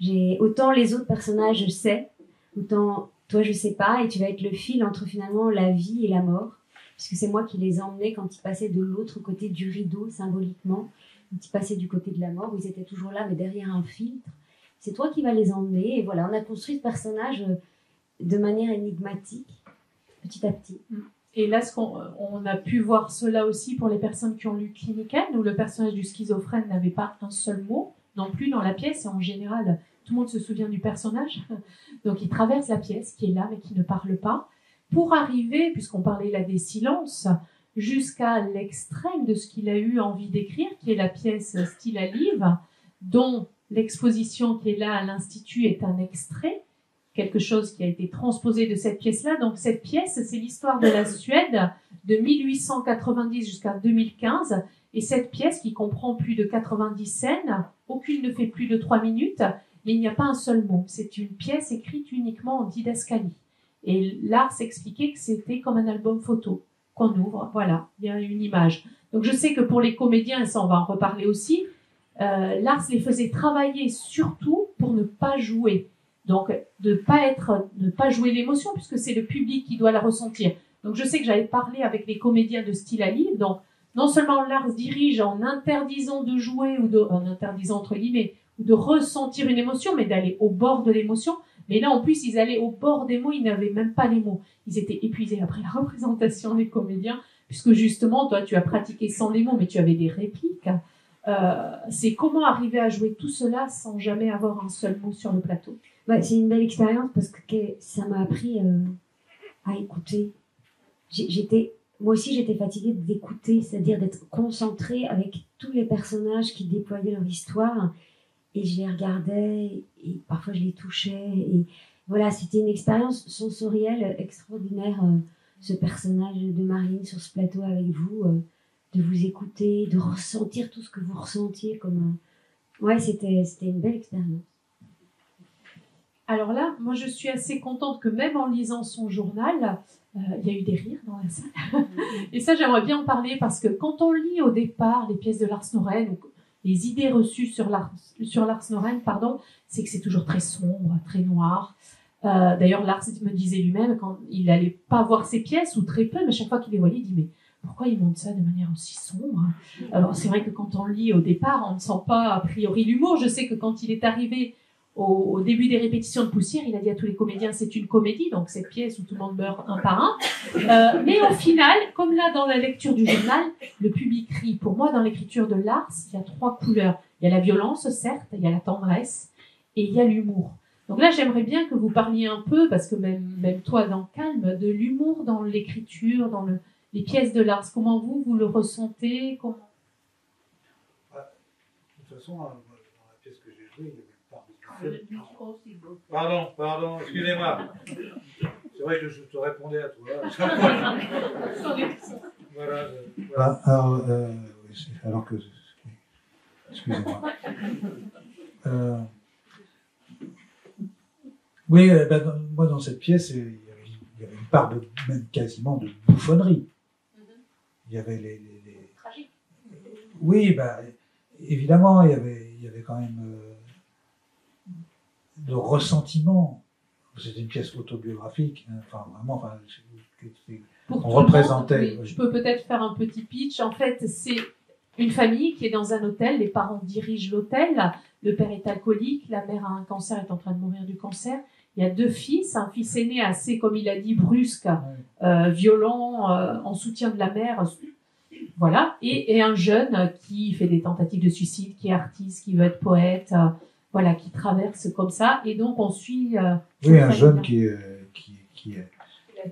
J'ai, autant les autres personnages, je sais, autant toi, je sais pas, et tu vas être le fil entre finalement la vie et la mort, puisque c'est moi qui les emmenais quand ils passaient de l'autre côté du rideau, symboliquement, quand ils passaient du côté de la mort, où ils étaient toujours là, mais derrière un filtre. C'est toi qui vas les emmener, et voilà, on a construit ce personnage euh, de manière énigmatique petit à petit. Et là, ce qu'on on a pu voir cela aussi pour les personnes qui ont lu Clinical, où le personnage du schizophrène n'avait pas un seul mot non plus dans la pièce. Et en général, tout le monde se souvient du personnage. (laughs) Donc, il traverse la pièce, qui est là, mais qui ne parle pas, pour arriver, puisqu'on parlait là des silences, jusqu'à l'extrême de ce qu'il a eu envie d'écrire, qui est la pièce style à livre, dont l'exposition qui est là à l'Institut est un extrait quelque chose qui a été transposé de cette pièce-là. Donc cette pièce, c'est l'histoire de la Suède de 1890 jusqu'à 2015. Et cette pièce qui comprend plus de 90 scènes, aucune ne fait plus de 3 minutes, mais il n'y a pas un seul mot. C'est une pièce écrite uniquement en didascalie. Et Lars expliquait que c'était comme un album photo qu'on ouvre. Voilà, il y a une image. Donc je sais que pour les comédiens, et ça on va en reparler aussi, euh, Lars les faisait travailler surtout pour ne pas jouer. Donc, de pas être, pas jouer l'émotion puisque c'est le public qui doit la ressentir. Donc, je sais que j'avais parlé avec les comédiens de style à livre. Donc, non seulement Lars dirige en interdisant de jouer ou de, en interdisant entre guillemets, ou de ressentir une émotion, mais d'aller au bord de l'émotion. Mais là, en plus, ils allaient au bord des mots, ils n'avaient même pas les mots. Ils étaient épuisés après la représentation des comédiens, puisque justement, toi, tu as pratiqué sans les mots, mais tu avais des répliques. Euh, c'est comment arriver à jouer tout cela sans jamais avoir un seul mot sur le plateau? C'est une belle expérience parce que ça m'a appris euh, à écouter. J'étais, moi aussi, j'étais fatiguée d'écouter, c'est-à-dire d'être concentrée avec tous les personnages qui déployaient leur histoire. Et je les regardais et parfois je les touchais. Et voilà, c'était une expérience sensorielle extraordinaire, euh, ce personnage de Marine sur ce plateau avec vous. euh, de vous écouter, de ressentir tout ce que vous ressentiez. Comme, ouais, c'était une belle expérience. Alors là, moi je suis assez contente que même en lisant son journal, euh, il y a eu des rires dans la salle. (laughs) Et ça, j'aimerais bien en parler parce que quand on lit au départ les pièces de Lars Noren, les idées reçues sur Lars, sur Lars Noren, pardon, c'est que c'est toujours très sombre, très noir. Euh, D'ailleurs, Lars me disait lui-même quand il n'allait pas voir ses pièces ou très peu, mais chaque fois qu'il les voyait, il dit mais pourquoi il monte ça de manière aussi sombre? Alors c'est vrai que quand on lit au départ, on ne sent pas a priori l'humour. Je sais que quand il est arrivé au, début des répétitions de Poussière, il a dit à tous les comédiens c'est une comédie, donc cette pièce où tout le monde meurt un par un. Euh, mais au final, comme là dans la lecture du journal, le public rit. Pour moi, dans l'écriture de Lars, il y a trois couleurs. Il y a la violence, certes, il y a la tendresse et il y a l'humour. Donc là, j'aimerais bien que vous parliez un peu, parce que même, toi dans Calme, de l'humour dans l'écriture, dans le, les pièces de Lars. Comment vous, vous le ressentez Comment... Bah, de toute façon, dans la pièce que j'ai jouée, il y avait Pardon, pardon, excusez-moi. C'est vrai que je te répondais à toi. (laughs) voilà, ah, alors, euh, alors, que. Excusez-moi. Euh, oui, euh, ben, moi dans cette pièce, il y, avait, une part de, même quasiment de bouffonnerie. Il y avait les. les, Oui, ben, évidemment, il y avait, il y avait quand même de ressentiment. C'est une pièce autobiographique, hein, enfin vraiment, enfin, on représentait. Je peux peut-être faire un petit pitch. En fait, c'est une famille qui est dans un hôtel, les parents dirigent l'hôtel, le père est alcoolique, la mère a un cancer, est en train de mourir du cancer. Il y a deux fils, un fils aîné assez, comme il a dit, brusque, euh, violent, euh, en soutien de la mère, voilà, et, et, un jeune qui fait des tentatives de suicide, qui est artiste, qui veut être poète, voilà, qui traverse comme ça. Et donc, on suit. Euh, oui, un jeune qui, qui, qui,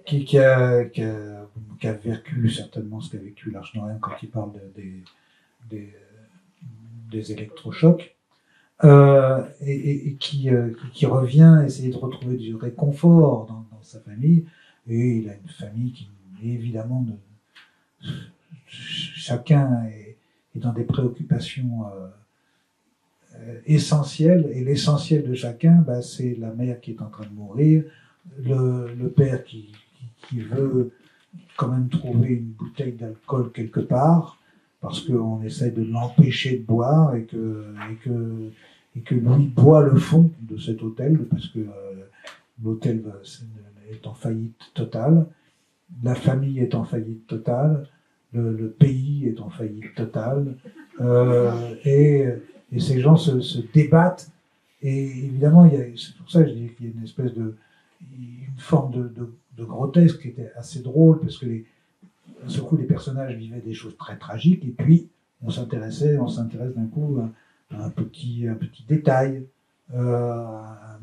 qui, qui, a, qui, a, qui, a, vécu certainement ce qu'a vécu l'Arche-Noël quand il parle des, des, des électrochocs. Euh, et, et, qui, euh, qui revient essayer de retrouver du réconfort dans, dans, sa famille. Et il a une famille qui, évidemment, de, chacun est, est, dans des préoccupations euh, euh, essentiel, et l'essentiel de chacun, bah, c'est la mère qui est en train de mourir, le, père qui, veut quand même trouver une bouteille d'alcool quelque part, parce qu'on essaie de l'empêcher de boire et que, lui boit le fond de cet hôtel, parce que euh, l'hôtel est en faillite totale, la famille est en faillite totale, le, le pays est en faillite totale, euh, et et ces gens se, débattent. Et évidemment, c'est pour ça que je dis qu'il y a une espèce de, une forme de, grotesque qui était assez drôle, parce que les, d'un seul coup, les personnages vivaient des choses très tragiques, et puis on s'intéressait, on s'intéresse d'un coup à, un petit, détail, euh,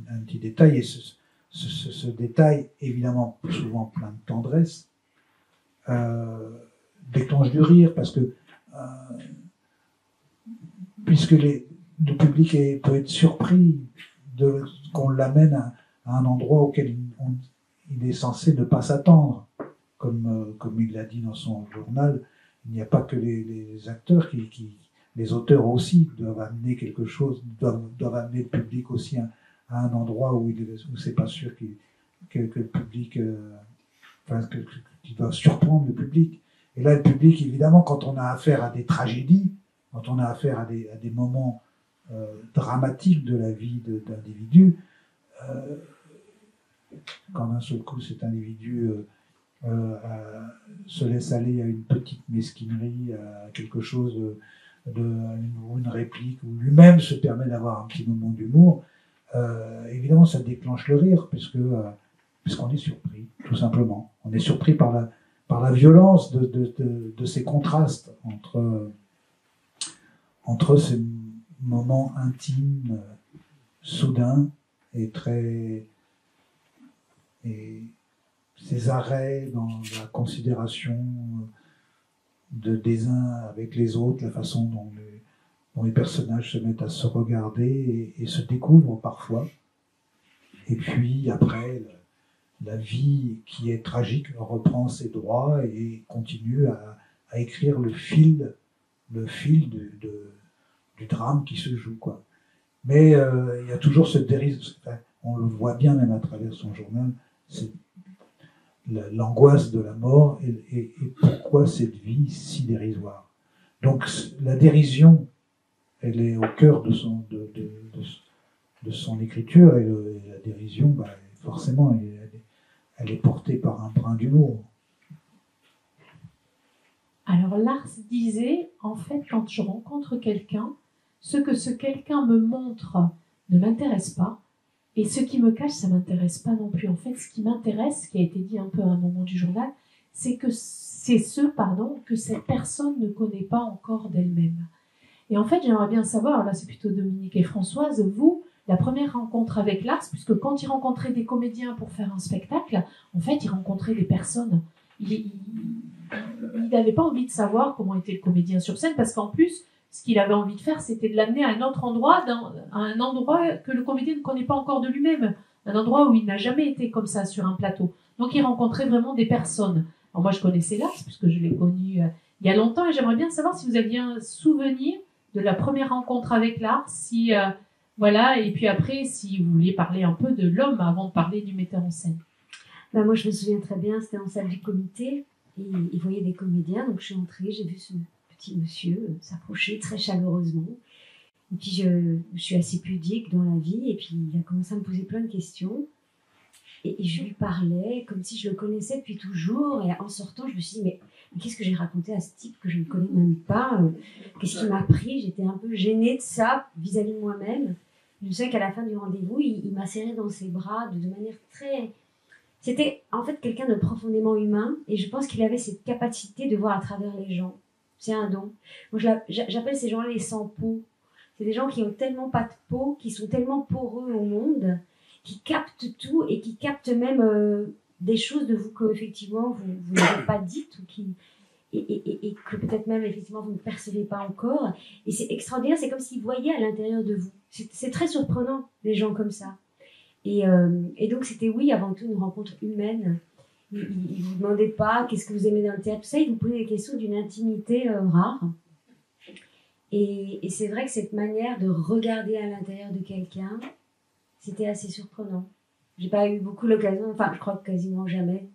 un, petit détail, et ce, détail, évidemment, souvent plein de tendresse, euh, déclenche du rire, parce que euh, puisque le public peut être surpris de qu'on l'amène à, un endroit auquel il, est censé ne pas s'attendre. Comme, euh, comme il l'a dit dans son journal, il n'y a pas que les, acteurs qui, les auteurs aussi doivent amener quelque chose, doivent, doivent amener le public aussi à, un endroit où, il, où c'est pas sûr que, que, public, euh, qu'il surprendre le public. Et là, le public, évidemment, quand on a affaire à des tragédies, quand on a affaire à des, moments euh, dramatiques de la vie d'individus, euh, quand d'un seul coup cet individu euh, euh, se laisse aller à une petite mesquinerie, à quelque chose de, de une, une, réplique, ou lui-même se permet d'avoir un petit moment d'humour, évidemment ça déclenche le rire, puisque puisqu'on est surpris, tout simplement. On est surpris par la, par la violence de, de ces contrastes entre entre ces moments intimes, euh, soudains et très. et ces arrêts dans la considération euh, de, des uns avec les autres, la façon dont les, personnages se mettent à se regarder et, se découvrent parfois. Et puis après, la, vie qui est tragique reprend ses droits et continue à écrire le fil, le fil du, du drame qui se joue. Quoi. Mais euh, il y a toujours cette enfin, on le voit bien même à travers son journal, c'est la- l'angoisse de la mort et, pourquoi cette vie si dérisoire. Donc la dérision, elle est au cœur de son, de, de- son écriture et, la dérision, bah, forcément, elle est portée par un brin d'humour. Alors Lars disait, en fait, quand je rencontre quelqu'un, ce que ce quelqu'un me montre ne m'intéresse pas, et ce qui me cache, ça m'intéresse pas non plus. En fait, ce qui m'intéresse, ce qui a été dit un peu à un moment du journal, c'est que c'est ce, pardon, que cette personne ne connaît pas encore d'elle-même. Et en fait, j'aimerais bien savoir, là c'est plutôt Dominique et Françoise, vous, la première rencontre avec Lars, puisque quand il rencontrait des comédiens pour faire un spectacle, en fait, il rencontrait des personnes. Il- il n'avait pas envie de savoir comment était le comédien sur scène, parce qu'en plus, ce qu'il avait envie de faire, c'était de l'amener à un autre endroit, à un endroit que le comédien ne connaît pas encore de lui-même, un endroit où il n'a jamais été comme ça sur un plateau. Donc il rencontrait vraiment des personnes. Moi, je connaissais Lars, puisque je l'ai connu euh, il y a longtemps, et j'aimerais bien savoir si vous aviez un souvenir de la première rencontre avec Lars, si euh, voilà, et puis après, si vous vouliez parler un peu de l'homme avant de parler du metteur en scène. Bah, moi, je me souviens très bien, c'était en salle du comité. Il voyait des comédiens, donc je suis entrée, j'ai vu ce petit monsieur euh, s'approcher très chaleureusement. Et puis, je, suis assez pudique dans la vie, et puis il a commencé à me poser plein de questions. Et, je lui parlais comme si je le connaissais depuis toujours. Et en sortant, je me suis dit, mais, qu'est-ce que j'ai raconté à ce type que je ne connais même pas euh, Qu'est-ce qui m'a pris? J'étais un peu gênée de ça vis-à-vis de moi-même. Je souviens qu'à la fin du rendez-vous, il, m'a serré dans ses bras de manière très c'était en fait quelqu'un de profondément humain et je pense qu'il avait cette capacité de voir à travers les gens. C'est un don. Moi, j'appelle ces gens-là les sans-peau. C'est des gens qui ont tellement pas de peau, qui sont tellement poreux au monde, qui captent tout et qui captent même euh, des choses de vous que effectivement vous, vous n'avez pas dites et, que peut-être même effectivement vous ne percevez pas encore. Et c'est extraordinaire, c'est comme s'ils voyaient à l'intérieur de vous. C'est très surprenant, des gens comme ça. Et, euh, et donc, c'était, oui, avant tout, une rencontre humaine. Il ne vous demandait pas qu'est-ce que vous aimez dans le théâtre, tout ça. Il vous posait des questions d'une intimité euh, rare. Et, et c'est vrai que cette manière de regarder à l'intérieur de quelqu'un, c'était assez surprenant. J'ai pas eu beaucoup l'occasion, enfin, je crois quasiment jamais.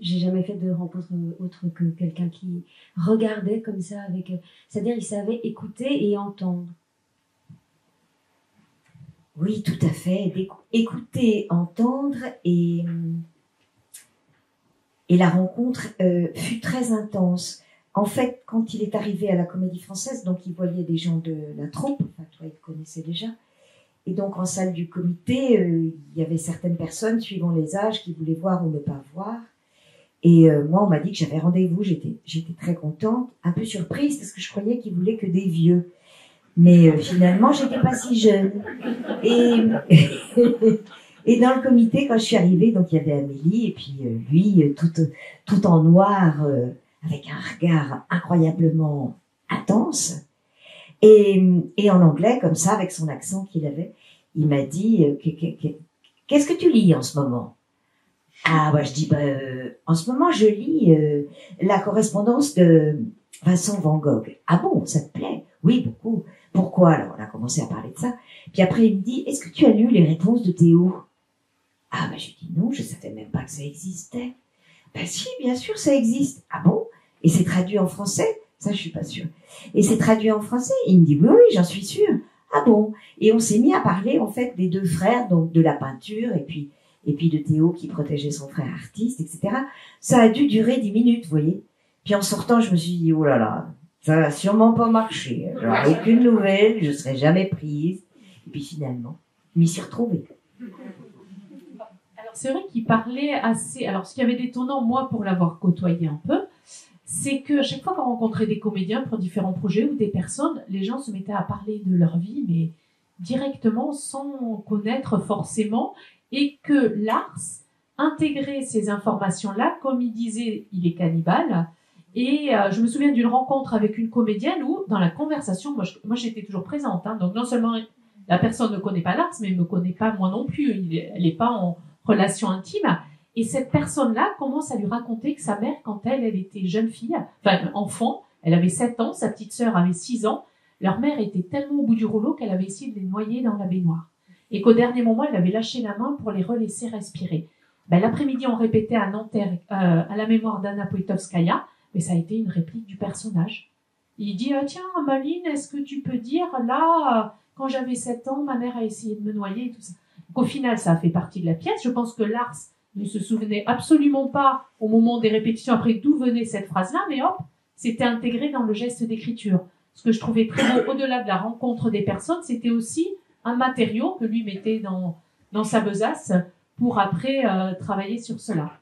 J'ai jamais fait de rencontre autre que quelqu'un qui regardait comme ça avec. euh, C'est-à-dire, il savait écouter et entendre. Oui, tout à fait. Écouter, entendre et, la rencontre euh, fut très intense. En fait, quand il est arrivé à la Comédie Française, donc il voyait des gens de la troupe, enfin toi il te connaissait déjà, et donc en salle du comité, euh, il y avait certaines personnes suivant les âges qui voulaient voir ou ne pas voir. Et euh, moi, on m'a dit que j'avais rendez-vous. J'étais, j'étais très contente, un peu surprise parce que je croyais qu'il voulait que des vieux. Mais euh, finalement, j'étais pas si jeune. (laughs) Et, dans le comité, quand je suis arrivée, donc il y avait Amélie et puis euh, lui, euh, tout, tout en noir, euh, avec un regard incroyablement intense. Et, et en anglais, comme ça, avec son accent qu'il avait, il m'a dit que- que- que- Qu'est-ce que tu lis en ce moment? Ah, bah, je dis bah, En ce moment, je lis la correspondance de Vincent Van Gogh. Ah bon, ça te plaît? Oui, beaucoup. Pourquoi Alors, on a commencé à parler de ça. Puis après, il me dit Est-ce que tu as lu les réponses de Théo? Ah, bah, je lui dis Non, je savais même pas que ça existait. Ben si, bien sûr, ça existe. Ah bon? Et c'est traduit en français? Ça, je suis pas sûre. Et c'est traduit en français? Il me dit Oui, oui, j'en suis sûre. Ah bon? Et on s'est mis à parler, en fait, des deux frères, donc de la peinture et puis, et puis de Théo qui protégeait son frère artiste, etc. Ça a dû durer dix minutes, vous voyez. Puis en sortant, je me suis dit Oh là là, ça va sûrement pas marcher. J'aurai aucune nouvelle, je serai jamais prise. Et puis finalement, je m'y suis retrouvée. Alors c'est vrai qu'il parlait assez. Alors ce qui avait d'étonnant, moi, pour l'avoir côtoyé un peu, c'est que chaque fois qu'on rencontrait des comédiens pour différents projets ou des personnes, les gens se mettaient à parler de leur vie, mais directement sans connaître forcément, et que Lars intégrait ces informations-là, comme il disait, il est cannibale. Et euh, je me souviens d'une rencontre avec une comédienne où, dans la conversation, moi, j'étais toujours présente. hein. donc non seulement la personne ne connaît pas Lars, mais ne me connaît pas moi non plus. Elle n'est pas en relation intime. Et cette personne-là commence à lui raconter que sa mère, quand elle, elle était jeune fille, enfin enfant, elle avait 7 ans, sa petite sœur avait 6 ans, leur mère était tellement au bout du rouleau qu'elle avait essayé de les noyer dans la baignoire. Et qu'au dernier moment, elle avait lâché la main pour les relaisser respirer. Ben, L'après-midi, on répétait à Nanterre, euh, à la mémoire d'Anna Poitovskaya, mais ça a été une réplique du personnage. Il dit ah, Tiens, Maline, est-ce que tu peux dire là, quand j'avais 7 ans, ma mère a essayé de me noyer et tout ça. Donc, au final, ça a fait partie de la pièce. Je pense que Lars ne se souvenait absolument pas au moment des répétitions après d'où venait cette phrase-là, mais hop, c'était intégré dans le geste d'écriture. Ce que je trouvais très beau, au-delà de la rencontre des personnes, c'était aussi un matériau que lui mettait dans, dans sa besace pour après euh, travailler sur cela.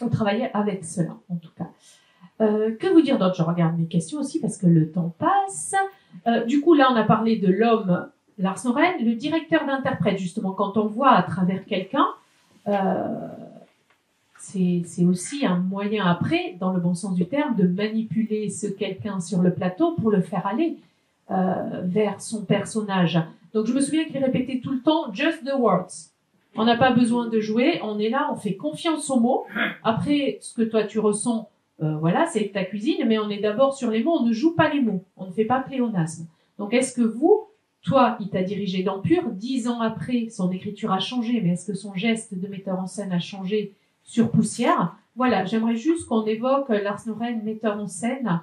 Ou travailler avec cela, en tout cas. Euh, que vous dire d'autre? Je regarde mes questions aussi parce que le temps passe. Euh, du coup, là, on a parlé de l'homme Lars Noren, le directeur d'interprète, justement, quand on voit à travers quelqu'un, euh, c'est aussi un moyen après, dans le bon sens du terme, de manipuler ce quelqu'un sur le plateau pour le faire aller vers son personnage. Donc je me souviens qu'il répétait tout le temps just the words. On n'a pas besoin de jouer, on est là, on fait confiance aux mots. Après, ce que toi tu ressens, euh, voilà, c'est ta cuisine, mais on est d'abord sur les mots, on ne joue pas les mots, on ne fait pas pléonasme. Donc est-ce que vous, toi, il t'a dirigé dans dix ans après, son écriture a changé, mais est-ce que son geste de metteur en scène a changé sur Poussière? Voilà, j'aimerais juste qu'on évoque Lars Noren, metteur en scène,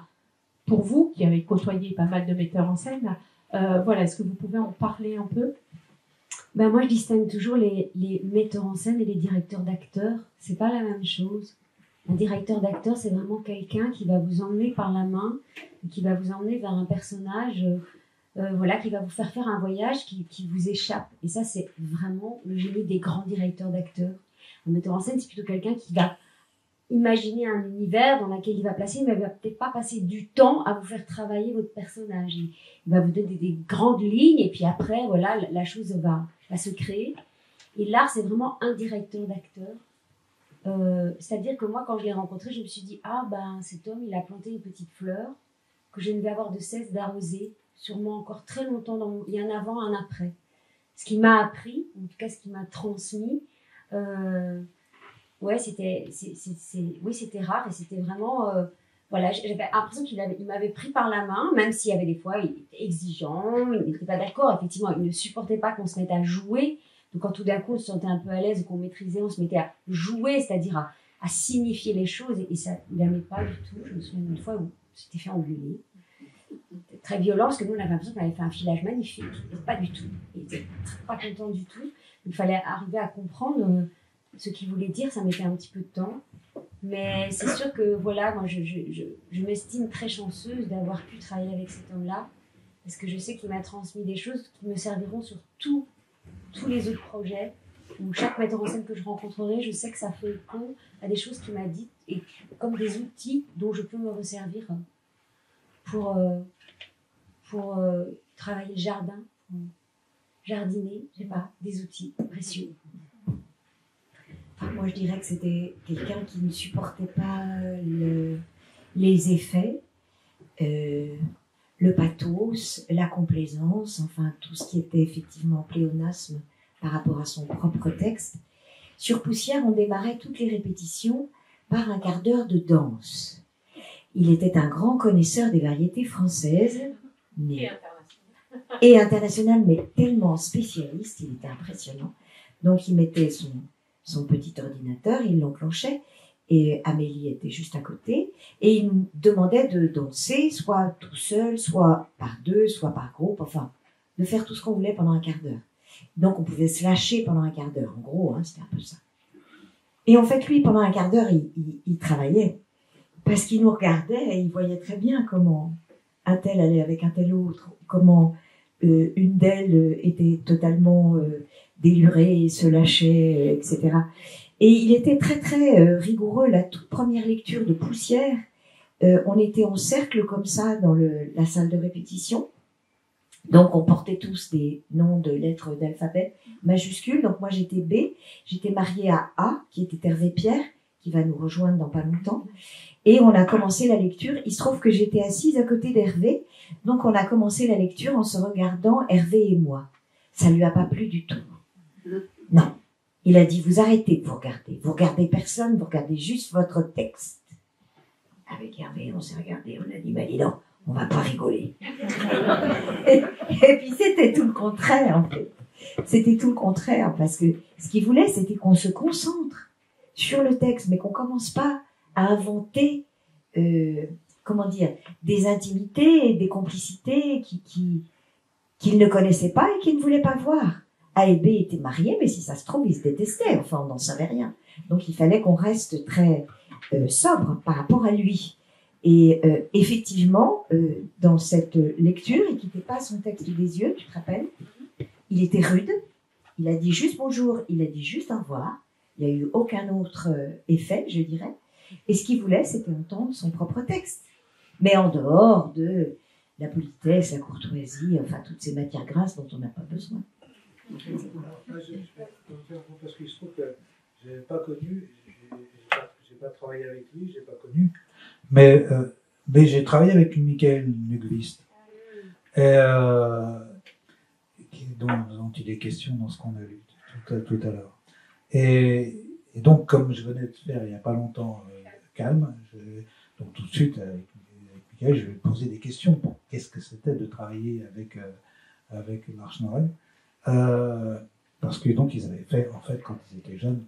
pour vous qui avez côtoyé pas mal de metteurs en scène. Euh, voilà, est-ce que vous pouvez en parler un peu? Ben Moi, je distingue toujours les, les metteurs en scène et les directeurs d'acteurs. C'est pas la même chose. Un directeur d'acteur, c'est vraiment quelqu'un qui va vous emmener par la main, qui va vous emmener vers un personnage, euh, voilà, qui va vous faire faire un voyage qui, qui vous échappe. Et ça, c'est vraiment le génie des grands directeurs d'acteurs. Un metteur en scène, c'est plutôt quelqu'un qui va imaginer un univers dans lequel il va placer, mais il va peut-être pas passer du temps à vous faire travailler votre personnage. Il, va vous donner des, grandes lignes, et puis après, voilà, la, chose va, va, se créer. Et l'art, c'est vraiment un directeur d'acteur. Euh, c'est-à-dire que moi, quand je l'ai rencontré, je me suis dit, ah ben cet homme, il a planté une petite fleur que je ne vais avoir de cesse d'arroser, sûrement encore très longtemps, dans il y a un avant, un après. Ce qui m'a appris, en tout cas ce qui m'a transmis, euh, ouais, c'était, oui, c'était rare et c'était vraiment, euh, voilà, j'avais l'impression qu'il il m'avait pris par la main, même s'il y avait des fois, il était exigeant, il n'était pas d'accord, effectivement, il ne supportait pas qu'on se mette à jouer. Donc quand tout d'un coup on se sentait un peu à l'aise, qu'on maîtrisait, on se mettait à jouer, c'est-à-dire à, signifier les choses et, ça, il n'aimait pas du tout. Je me souviens d'une fois où c'était fait engueuler. Très violent parce que nous on avait l'impression qu'on avait fait un filage magnifique. pas du tout. Il était pas content du tout. Il fallait arriver à comprendre euh, ce qu'il voulait dire. Ça mettait un petit peu de temps. Mais c'est sûr que voilà, moi je, m'estime très chanceuse d'avoir pu travailler avec cet homme-là. Parce que je sais qu'il m'a transmis des choses qui me serviront sur tous les autres projets. Où chaque metteur en scène que je rencontrerai, je sais que ça fait écho à des choses qu'il m'a dites et comme des outils dont je peux me resservir pour, euh, pour euh, travailler le jardin, jardiner, je sais pas, des outils précieux. moi, je dirais que c'était quelqu'un qui ne supportait pas le, les effets, euh, le pathos, la complaisance, enfin tout ce qui était effectivement pléonasme par rapport à son propre texte. Sur Poussière, on démarrait toutes les répétitions par un quart d'heure de danse. Il était un grand connaisseur des variétés françaises, mais et international, mais tellement spécialiste, il était impressionnant. Donc il mettait son, son petit ordinateur, il l'enclenchait, et Amélie était juste à côté, et il nous demandait de danser, soit tout seul, soit par deux, soit par groupe, enfin, de faire tout ce qu'on voulait pendant un quart d'heure. Donc on pouvait se lâcher pendant un quart d'heure, en gros, hein, c'était un peu ça. Et en fait, lui, pendant un quart d'heure, il, il, travaillait, parce qu'il nous regardait et il voyait très bien comment un tel allait avec un tel autre, comment euh, une d'elles euh, était totalement euh, délurée, se lâchait, etc. Et il était très très rigoureux. La toute première lecture de Poussière, on était en cercle comme ça dans le, la salle de répétition. Donc on portait tous des noms de lettres d'alphabet majuscules. Donc moi j'étais B, j'étais mariée à A, qui était Hervé Pierre, qui va nous rejoindre dans pas longtemps. Et on a commencé la lecture. Il se trouve que j'étais assise à côté d'Hervé donc on a commencé la lecture en se regardant Hervé et moi. Ça lui a pas plu du tout. Non. Il a dit, vous arrêtez de vous regarder. Vous regardez personne, vous regardez juste votre texte. Avec Hervé, on s'est regardé, on a dit, bah dis donc, on va pas rigoler. (laughs) et, puis c'était tout le contraire, en fait. C'était tout le contraire, parce que ce qu'il voulait, c'était qu'on se concentre sur le texte, mais qu'on commence pas à inventer, euh, comment dire, des intimités des complicités qui, qui, qu'il ne connaissait pas et qu'il ne voulait pas voir. A et B étaient mariés, mais si ça se trouve, ils se détestaient. Enfin, on n'en savait rien. Donc, il fallait qu'on reste très euh, sobre par rapport à lui. Et euh, effectivement, euh, dans cette lecture, il quittait pas son texte des yeux, tu te rappelles? Il était rude. Il a dit juste bonjour, il a dit juste au revoir. Il n'y a eu aucun autre effet, je dirais. Et ce qu'il voulait, c'était entendre son propre texte. Mais en dehors de la politesse, la courtoisie, enfin toutes ces matières grasses dont on n'a pas besoin. Parce qu'il se trouve que je n'ai pas connu, je n'ai pas, travaillé avec lui, je n'ai pas connu, mais, euh, mais j'ai travaillé avec Michael Nuglist, et, euh, dont, dont, il est question dans ce qu'on a lu tout à, tout à l'heure. Et, donc, comme je venais de faire il n'y a pas longtemps, euh, calme, donc tout de suite, avec je vais poser des questions pour qu'est-ce que c'était de travailler avec, euh, avec Marche Noël. Euh, parce que donc ils avaient fait, en fait, quand ils étaient jeunes,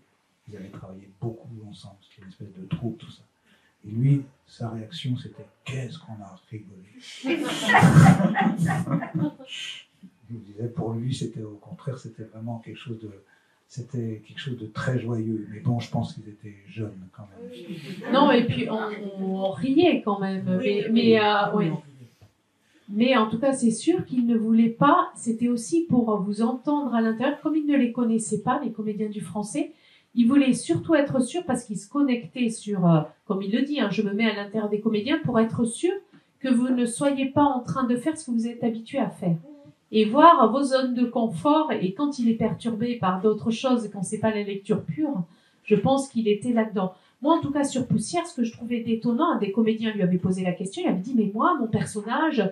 ils avaient travaillé beaucoup ensemble. C'était une espèce de troupe, tout ça. Et lui, sa réaction, c'était qu'est-ce qu'on a rigolé. (laughs) Il disait pour lui, c'était au contraire, c'était vraiment quelque chose de, c'était quelque chose de très joyeux. Mais bon, je pense qu'ils étaient jeunes quand même. Non, et puis on, on riait quand même. mais, mais, euh, oui. Mais en tout cas, c'est sûr qu'ils ne voulaient pas. C'était aussi pour vous entendre à l'intérieur, comme ils ne les connaissaient pas, les comédiens du français. Ils voulaient surtout être sûrs parce qu'ils se connectaient sur, euh, comme il le dit, hein, je me mets à l'intérieur des comédiens pour être sûr que vous ne soyez pas en train de faire ce que vous êtes habitué à faire et voir vos zones de confort. Et quand il est perturbé par d'autres choses, quand c'est pas la lecture pure, je pense qu'il était là-dedans. Moi, en tout cas, sur Poussière, ce que je trouvais détonnant, un des comédiens lui avait posé la question, il avait dit, mais moi, mon personnage,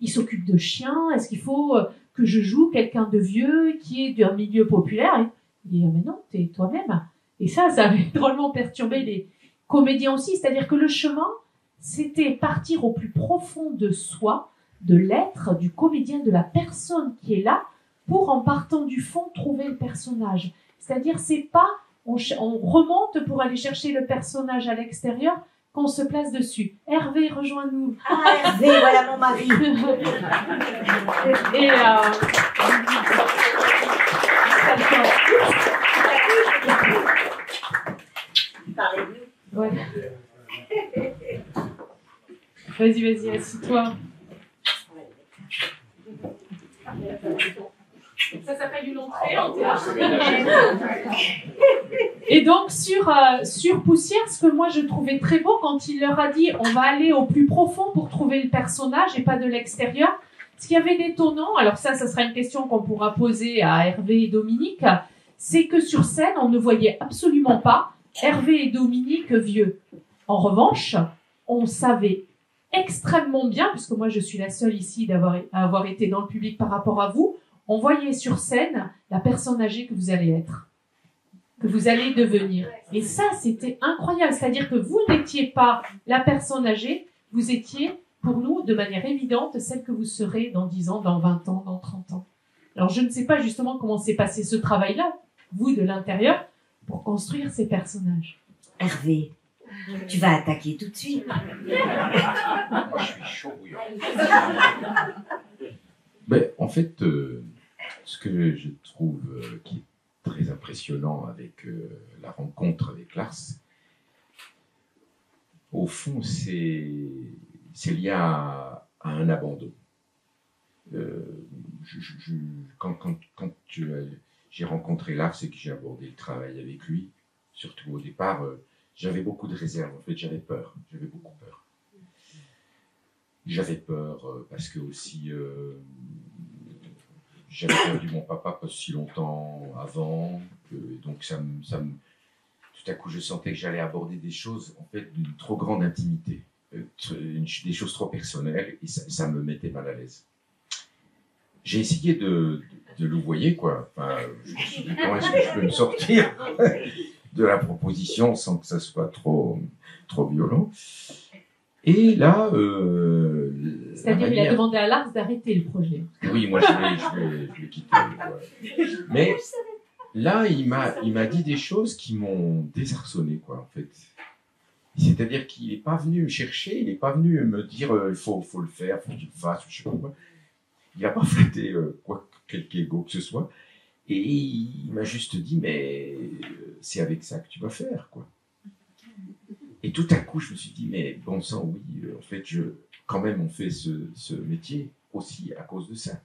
il s'occupe de chiens, est-ce qu'il faut euh, que je joue quelqu'un de vieux qui est d'un milieu populaire? Il dit, ah, mais non, t'es toi-même. Et ça, ça avait (laughs) drôlement perturbé les comédiens aussi, c'est-à-dire que le chemin, c'était partir au plus profond de soi, de l'être, du comédien, de la personne qui est là, pour en partant du fond trouver le personnage. C'est-à-dire, c'est pas on, remonte pour aller chercher le personnage à l'extérieur qu'on se place dessus. Hervé, rejoins-nous. Ah, Hervé, voilà mon mari. (laughs) Et euh... Ouais. Vas-y, vas-y, assis-toi. Ça s'appelle une entrée en théâtre. Et donc sur, euh, sur Poussière, ce que moi je trouvais très beau quand il leur a dit on va aller au plus profond pour trouver le personnage et pas de l'extérieur. Ce qui avait d'étonnant, alors ça, ça sera une question qu'on pourra poser à Hervé et Dominique, c'est que sur scène, on ne voyait absolument pas Hervé et Dominique vieux. En revanche, on savait extrêmement bien, puisque moi je suis la seule ici d'avoir avoir été dans le public par rapport à vous, on voyait sur scène la personne âgée que vous allez être, que vous allez devenir. Et ça, c'était incroyable. C'est-à-dire que vous n'étiez pas la personne âgée, vous étiez, pour nous, de manière évidente, celle que vous serez dans 10 ans, dans 20 ans, dans 30 ans. Alors je ne sais pas justement comment s'est passé ce travail-là, vous de l'intérieur, pour construire ces personnages. Hervé, tu vas attaquer tout de suite. je suis chaud Mais (laughs) en fait, euh, ce que je trouve euh, qui est très impressionnant avec euh, la rencontre avec Lars, au fond, c'est lié à, un abandon. Je, quand, j'ai rencontré Lars et que j'ai abordé le travail avec lui, surtout au départ, j'avais beaucoup de réserves, en fait, j'avais peur, j'avais beaucoup peur. J'avais peur euh, parce que aussi, euh, j'avais perdu mon papa pas si longtemps avant, donc ça me, tout à coup, je sentais que j'allais aborder des choses, en fait, d'une trop grande intimité, euh, des choses trop personnelles, et ça, me mettait mal à l'aise. j'ai essayé de, de, le louvoyer, quoi. Je me suis dit, comment est-ce que je peux me sortir (laughs) de la proposition sans que ça soit trop, trop violent? Et là, euh, c'est-à-dire, il a demandé à Lars d'arrêter le projet. Oui, moi, je l'ai quitté. Mais là, il m'a, il m'a dit des choses qui m'ont désarçonné, quoi, en fait. C'est-à-dire qu'il n'est pas venu me chercher, il n'est pas venu me dire euh, il faut, faut le faire, il faut que tu le fasses, je sais pas quoi. Il n'a pas flatté euh, quoi, quelque ego que ce soit. Et il m'a juste dit mais euh, c'est avec ça que tu vas faire, quoi. Et tout à coup, je me suis dit mais bon sang, oui, en fait, je, quand même, on fait ce, métier aussi à cause de ça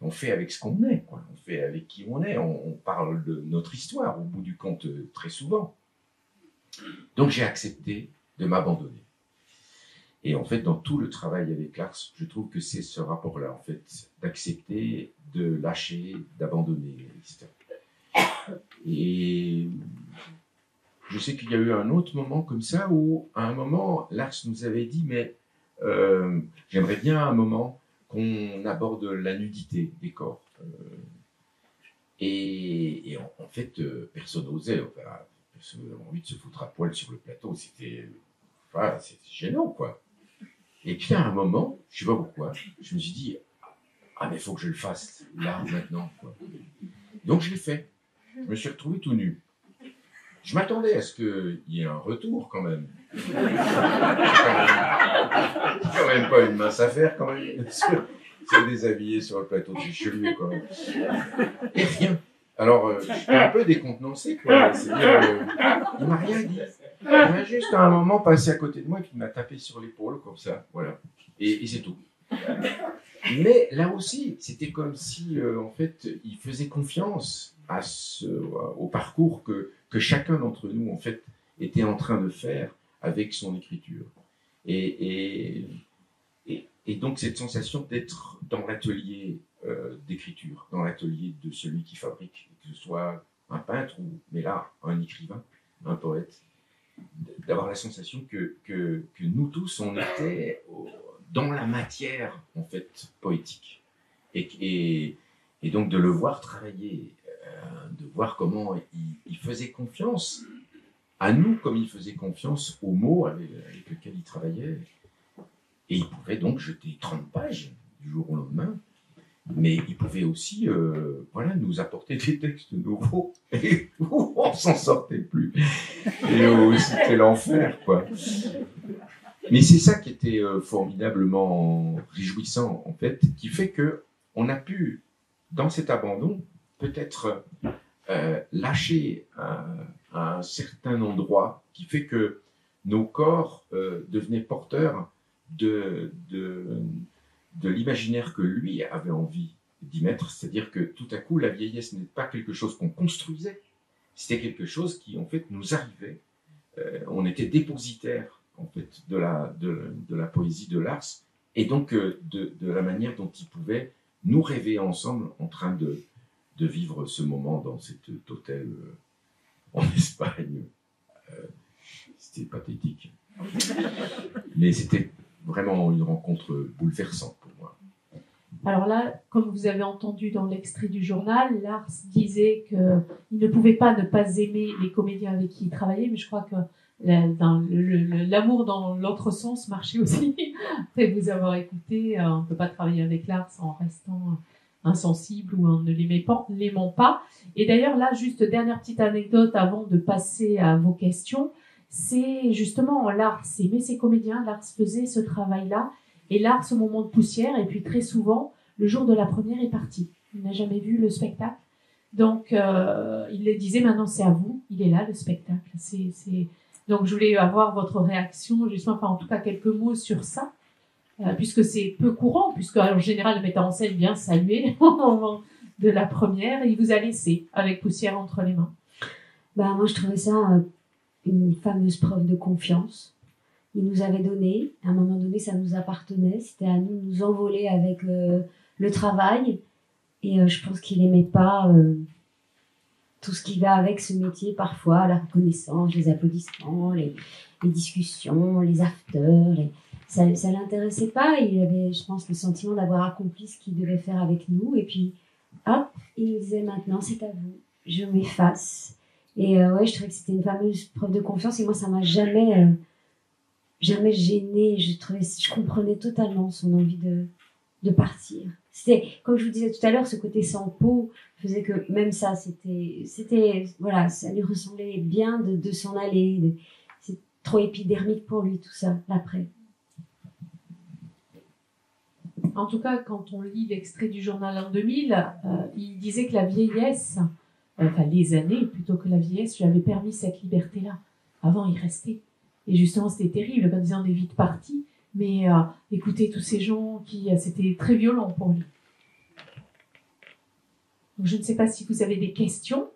on fait avec ce qu'on est, quoi. on fait avec qui on est, on, parle de notre histoire au bout du compte très souvent. Donc j'ai accepté de m'abandonner. Et en fait, dans tout le travail avec Lars, je trouve que c'est ce rapport-là, en fait, d'accepter, de lâcher, d'abandonner, Et je sais qu'il y a eu un autre moment comme ça où, à un moment, Lars nous avait dit, mais euh, j'aimerais bien un moment qu'on aborde la nudité des corps. Euh, et, en, fait, euh, personne n'osait personne n'avait envie de se foutre à poil sur le plateau. C'était enfin, gênant, quoi. Et puis à un moment, je sais pas pourquoi, je me suis dit, ah mais il faut que je le fasse là, maintenant. Donc je l'ai fait. Je me suis retrouvé tout nu. Je m'attendais à ce qu'il y ait un retour quand même. C'est (laughs) quand, même pas une mince affaire quand même. Se déshabiller sur le plateau du Chevalier quand même. Et rien. Alors, euh, j'étais un peu décontenancé, quoi. C'est-à-dire, euh, il m'a rien dit. Il m'a juste à un moment passé à côté de moi et puis il m'a tapé sur l'épaule, comme ça, voilà. Et, c'est tout. Mais là aussi, c'était comme si, euh, en fait, il faisait confiance à ce, au parcours que, que chacun d'entre nous, en fait, était en train de faire avec son écriture. Et, et, et donc, cette sensation d'être dans l'atelier euh, d'écriture dans l'atelier de celui qui fabrique, que ce soit un peintre ou, mais là, un écrivain, un poète, d'avoir la sensation que, que, que, nous tous, on était dans la matière, en fait, poétique. Et, et, et donc de le voir travailler, de voir comment il, faisait confiance à nous, comme il faisait confiance aux mots avec, lesquels il travaillait. Et il pouvait donc jeter 30 pages du jour au lendemain mais il pouvait aussi euh, voilà, nous apporter des textes nouveaux (laughs) et on s'en sortait plus. Et où c'était l'enfer, quoi. Mais c'est ça qui était euh, formidablement réjouissant, en fait, qui fait que on a pu, dans cet abandon, peut-être euh, lâcher un certain endroit qui fait que nos corps devenaient porteurs de, de de l'imaginaire que lui avait envie d'y mettre, c'est-à-dire que tout à coup, la vieillesse n'est pas quelque chose qu'on construisait, c'était quelque chose qui, en fait, nous arrivait. Euh, on était dépositaire, en fait, de la, de, la poésie de Lars, et donc euh, de, la manière dont il pouvait nous rêver ensemble en train de, de vivre ce moment dans cet hôtel euh, en (laughs) Espagne. c'était pathétique. Mais c'était vraiment une rencontre bouleversante pour moi. Alors là, comme vous avez entendu dans l'extrait du journal, Lars disait qu'il ne pouvait pas ne pas aimer les comédiens avec qui il travaillait, mais je crois que l'amour dans l'autre sens marchait aussi. (laughs) Après vous avoir écouté, euh, on ne peut pas travailler avec Lars en restant insensible ou en ne l'aimant pas. Et d'ailleurs là, juste dernière petite anecdote avant de passer à vos questions c'est justement Lars aimait ses comédiens, Lars faisait ce travail-là, et Lars au moment de poussière, et puis très souvent, le jour de la première est parti. Il n'a jamais vu le spectacle. Donc, euh, il le disait, maintenant c'est à vous, il est là le spectacle. C'est, Donc, je voulais avoir votre réaction, justement, enfin, en tout cas, quelques mots sur ça, puisque c'est peu courant, puisque en général, le metteur en scène vient saluer (laughs) au moment de la première, et il vous a laissé avec poussière entre les mains. Bah, moi, je trouvais ça euh, une fameuse preuve de confiance. Il nous avait donné, à un moment donné, ça nous appartenait, c'était à nous de nous envoler avec euh, le travail. Et euh, je pense qu'il n'aimait pas euh, tout ce qui va avec ce métier parfois, la reconnaissance, les applaudissements, les, discussions, les afters. Ça, ça l'intéressait pas. Il avait, je pense, le sentiment d'avoir accompli ce qu'il devait faire avec nous. Et puis, hop, il nous disait maintenant, c'est à vous. Je m'efface. Et euh, ouais, je trouvais que c'était une fameuse preuve de confiance. Et moi, ça m'a jamais, euh, jamais gêné. Je trouvais, je comprenais totalement son envie de, de partir. C'était, comme je vous disais tout à l'heure, ce côté sans peau faisait que même ça, c'était, c'était, voilà, ça lui ressemblait bien de, de s'en aller. C'est trop épidermique pour lui, tout ça, l'après. En tout cas, quand on lit l'extrait du journal en 2000, euh, il disait que la vieillesse, euh, enfin les années plutôt que la vieillesse, lui avait permis cette liberté-là. Avant, il restait. Et justement, c'était terrible, comme disant des vies de partie. Mais euh, écoutez, tous ces gens qui, c'était très violent pour lui. Donc, je ne sais pas si vous avez des questions.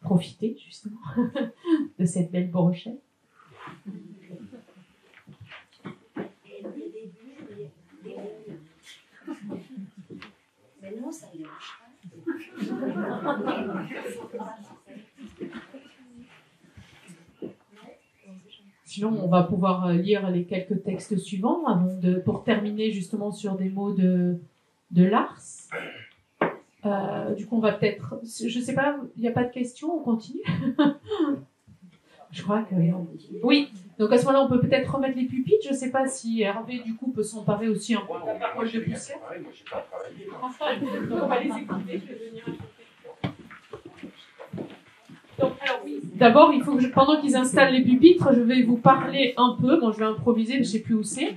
Profitez justement (laughs) de cette belle brochette. Sinon, on va pouvoir euh, lire les quelques textes suivants avant de, pour terminer justement sur des mots de, de Lars. Euh, du coup, on va peut-être. Je sais pas, il n'y a pas de questions, on continue? Je crois que. Oui, donc à ce moment-là, on peut peut-être remettre les pupitres. Je ne sais pas si Hervé, du coup, peut s'emparer aussi un peu de poussière. Donc on va les écouter. Je vais venir donc, alors oui. D'abord, il faut que pendant qu'ils installent les pupitres, je vais vous parler un peu. Bon, je vais improviser, mais je ne sais plus où c'est.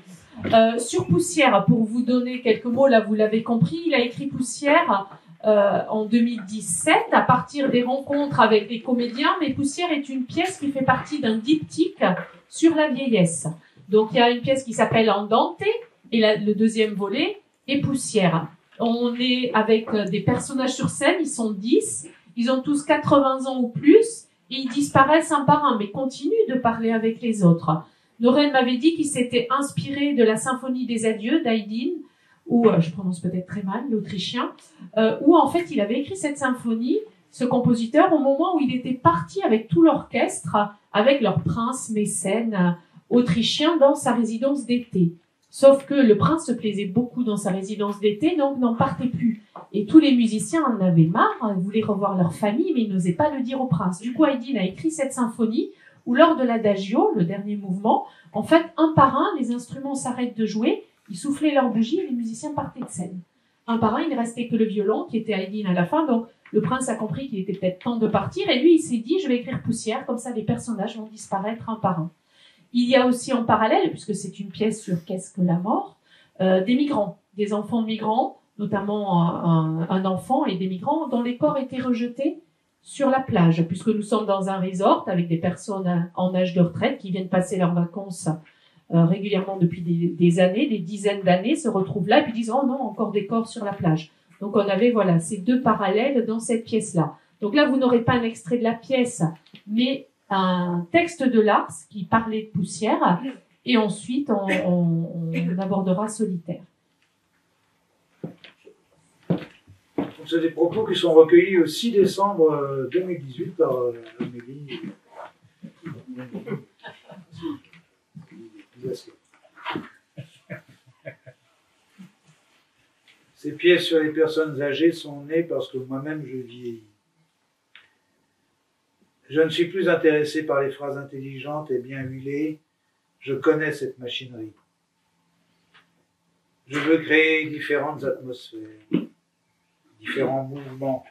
Euh, sur Poussière, pour vous donner quelques mots, là vous l'avez compris, il a écrit Poussière euh, en 2017 à partir des rencontres avec des comédiens, mais Poussière est une pièce qui fait partie d'un diptyque sur la vieillesse. Donc il y a une pièce qui s'appelle Andante et le deuxième volet est Poussière. On est avec euh, des personnages sur scène, ils sont 10, ils ont tous 80 ans ou plus, et ils disparaissent un par un, mais continuent de parler avec les autres. Noren m'avait dit qu'il s'était inspiré de la symphonie des adieux d'Aydin, ou euh, je prononce peut-être très mal, l'Autrichien, euh, où en fait il avait écrit cette symphonie, ce compositeur, au moment où il était parti avec tout l'orchestre, avec leur prince mécène euh, autrichien dans sa résidence d'été. Sauf que le prince se plaisait beaucoup dans sa résidence d'été, donc n'en partait plus. Et tous les musiciens en avaient marre, voulaient revoir leur famille, mais ils n'osaient pas le dire au prince. Du coup, Haydn a écrit cette symphonie où lors de l'adagio, le dernier mouvement, en fait, un par un, les instruments s'arrêtent de jouer, ils soufflaient leurs bougies et les musiciens partaient de scène. Un par un, il ne restait que le violon qui était Haydn à la fin, donc le prince a compris qu'il était peut-être temps de partir et lui, il s'est dit, je vais écrire poussière, comme ça les personnages vont disparaître un par un. Il y a aussi en parallèle, puisque c'est une pièce sur qu'est-ce que la mort, euh, des migrants, des enfants migrants, notamment un, un, enfant et des migrants dont les corps étaient rejetés sur la plage, puisque nous sommes dans un resort avec des personnes en âge de retraite qui viennent passer leurs vacances euh, régulièrement depuis des, années, des dizaines d'années, se retrouvent là et puis disent oh non encore des corps sur la plage. Donc on avait voilà ces deux parallèles dans cette pièce-là. Donc là vous n'aurez pas un extrait de la pièce, mais un texte de Lars qui parlait de poussière et ensuite on, on abordera solitaire. C'est des propos qui sont recueillis le 6 décembre 2018 par euh, Amélie. Ces pièces sur les personnes âgées sont nées parce que moi-même je vieillis. Je ne suis plus intéressé par les phrases intelligentes et bien huilées. Je connais cette machinerie. Je veux créer différentes atmosphères différents mouvements.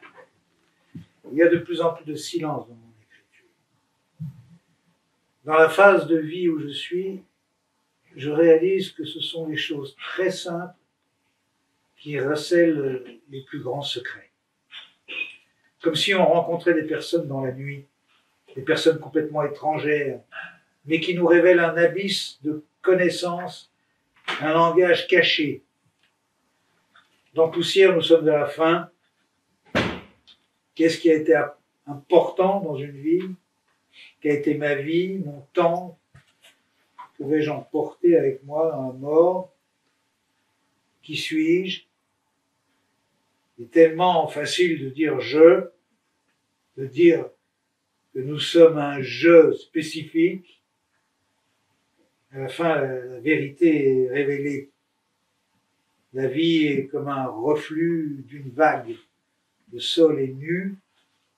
Il y a de plus en plus de silence dans mon écriture. Dans la phase de vie où je suis, je réalise que ce sont les choses très simples qui recèlent les plus grands secrets. Comme si on rencontrait des personnes dans la nuit, des personnes complètement étrangères, mais qui nous révèlent un abysse de connaissances, un langage caché, dans Poussière, nous sommes à la fin. Qu'est-ce qui a été important dans une vie? Qu'a été ma vie, mon temps Que vais-je emporter avec moi la mort Qui suis-je Il est tellement facile de dire je, de dire que nous sommes un je spécifique, À la fin, la vérité est révélée. La vie est comme un reflux d'une vague. Le sol est nu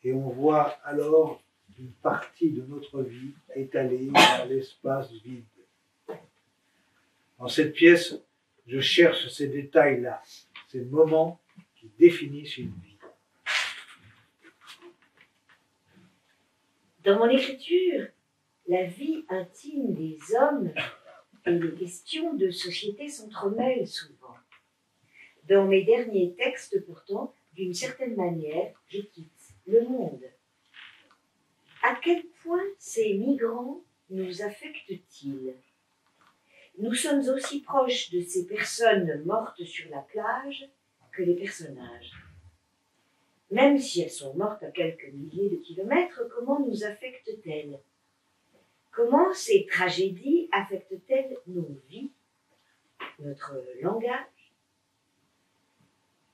et on voit alors une partie de notre vie étalée dans l'espace vide. Dans cette pièce, je cherche ces détails-là, ces moments qui définissent une vie. Dans mon écriture, la vie intime des hommes et les questions de société s'entremêlent souvent. Dans mes derniers textes, pourtant, d'une certaine manière, je quitte le monde. À quel point ces migrants nous affectent-ils? Nous sommes aussi proches de ces personnes mortes sur la plage que les personnages. Même si elles sont mortes à quelques milliers de kilomètres, comment nous affectent-elles? Comment ces tragédies affectent-elles nos vies, notre langage?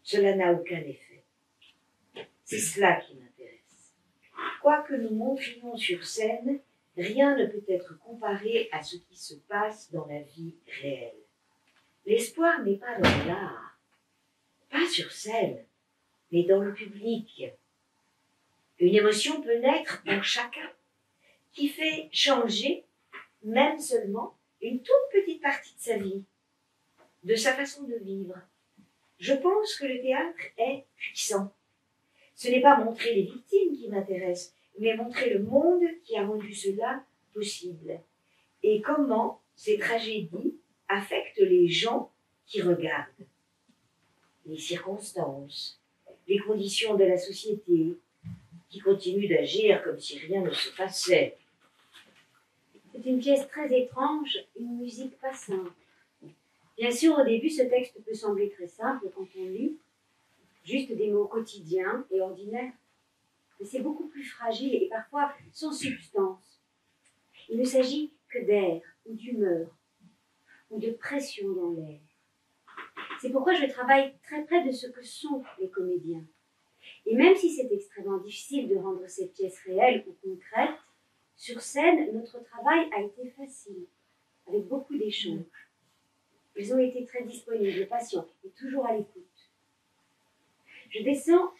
Cela n'a aucun effet. C'est cela qui m'intéresse. Quoi que nous montrions sur scène, rien ne peut être comparé à ce qui se passe dans la vie réelle. L'espoir n'est pas dans l'art, pas sur scène, mais dans le public. Une émotion peut naître en chacun qui fait changer, même seulement, une toute petite partie de sa vie, de sa façon de vivre. Je pense que le théâtre est puissant. Ce n'est pas montrer les victimes qui m'intéresse, mais montrer le monde qui a rendu cela possible. Et comment ces tragédies affectent les gens qui regardent. Les circonstances, les conditions de la société, qui continuent d'agir comme si rien ne se passait. C'est une pièce très étrange, une musique pas simple. Bien sûr, au début, ce texte peut sembler très simple quand on lit, juste des mots quotidiens et ordinaires. Mais c'est beaucoup plus fragile et parfois sans substance. Il ne s'agit que d'air ou d'humeur ou de pression dans l'air. C'est pourquoi je travaille très près de ce que sont les comédiens. Et même si c'est extrêmement difficile de rendre ces pièces réelles ou concrètes, sur scène, notre travail a été facile, avec beaucoup d'échanges. Ils ont été très disponibles, patients et toujours à l'écoute. Je descends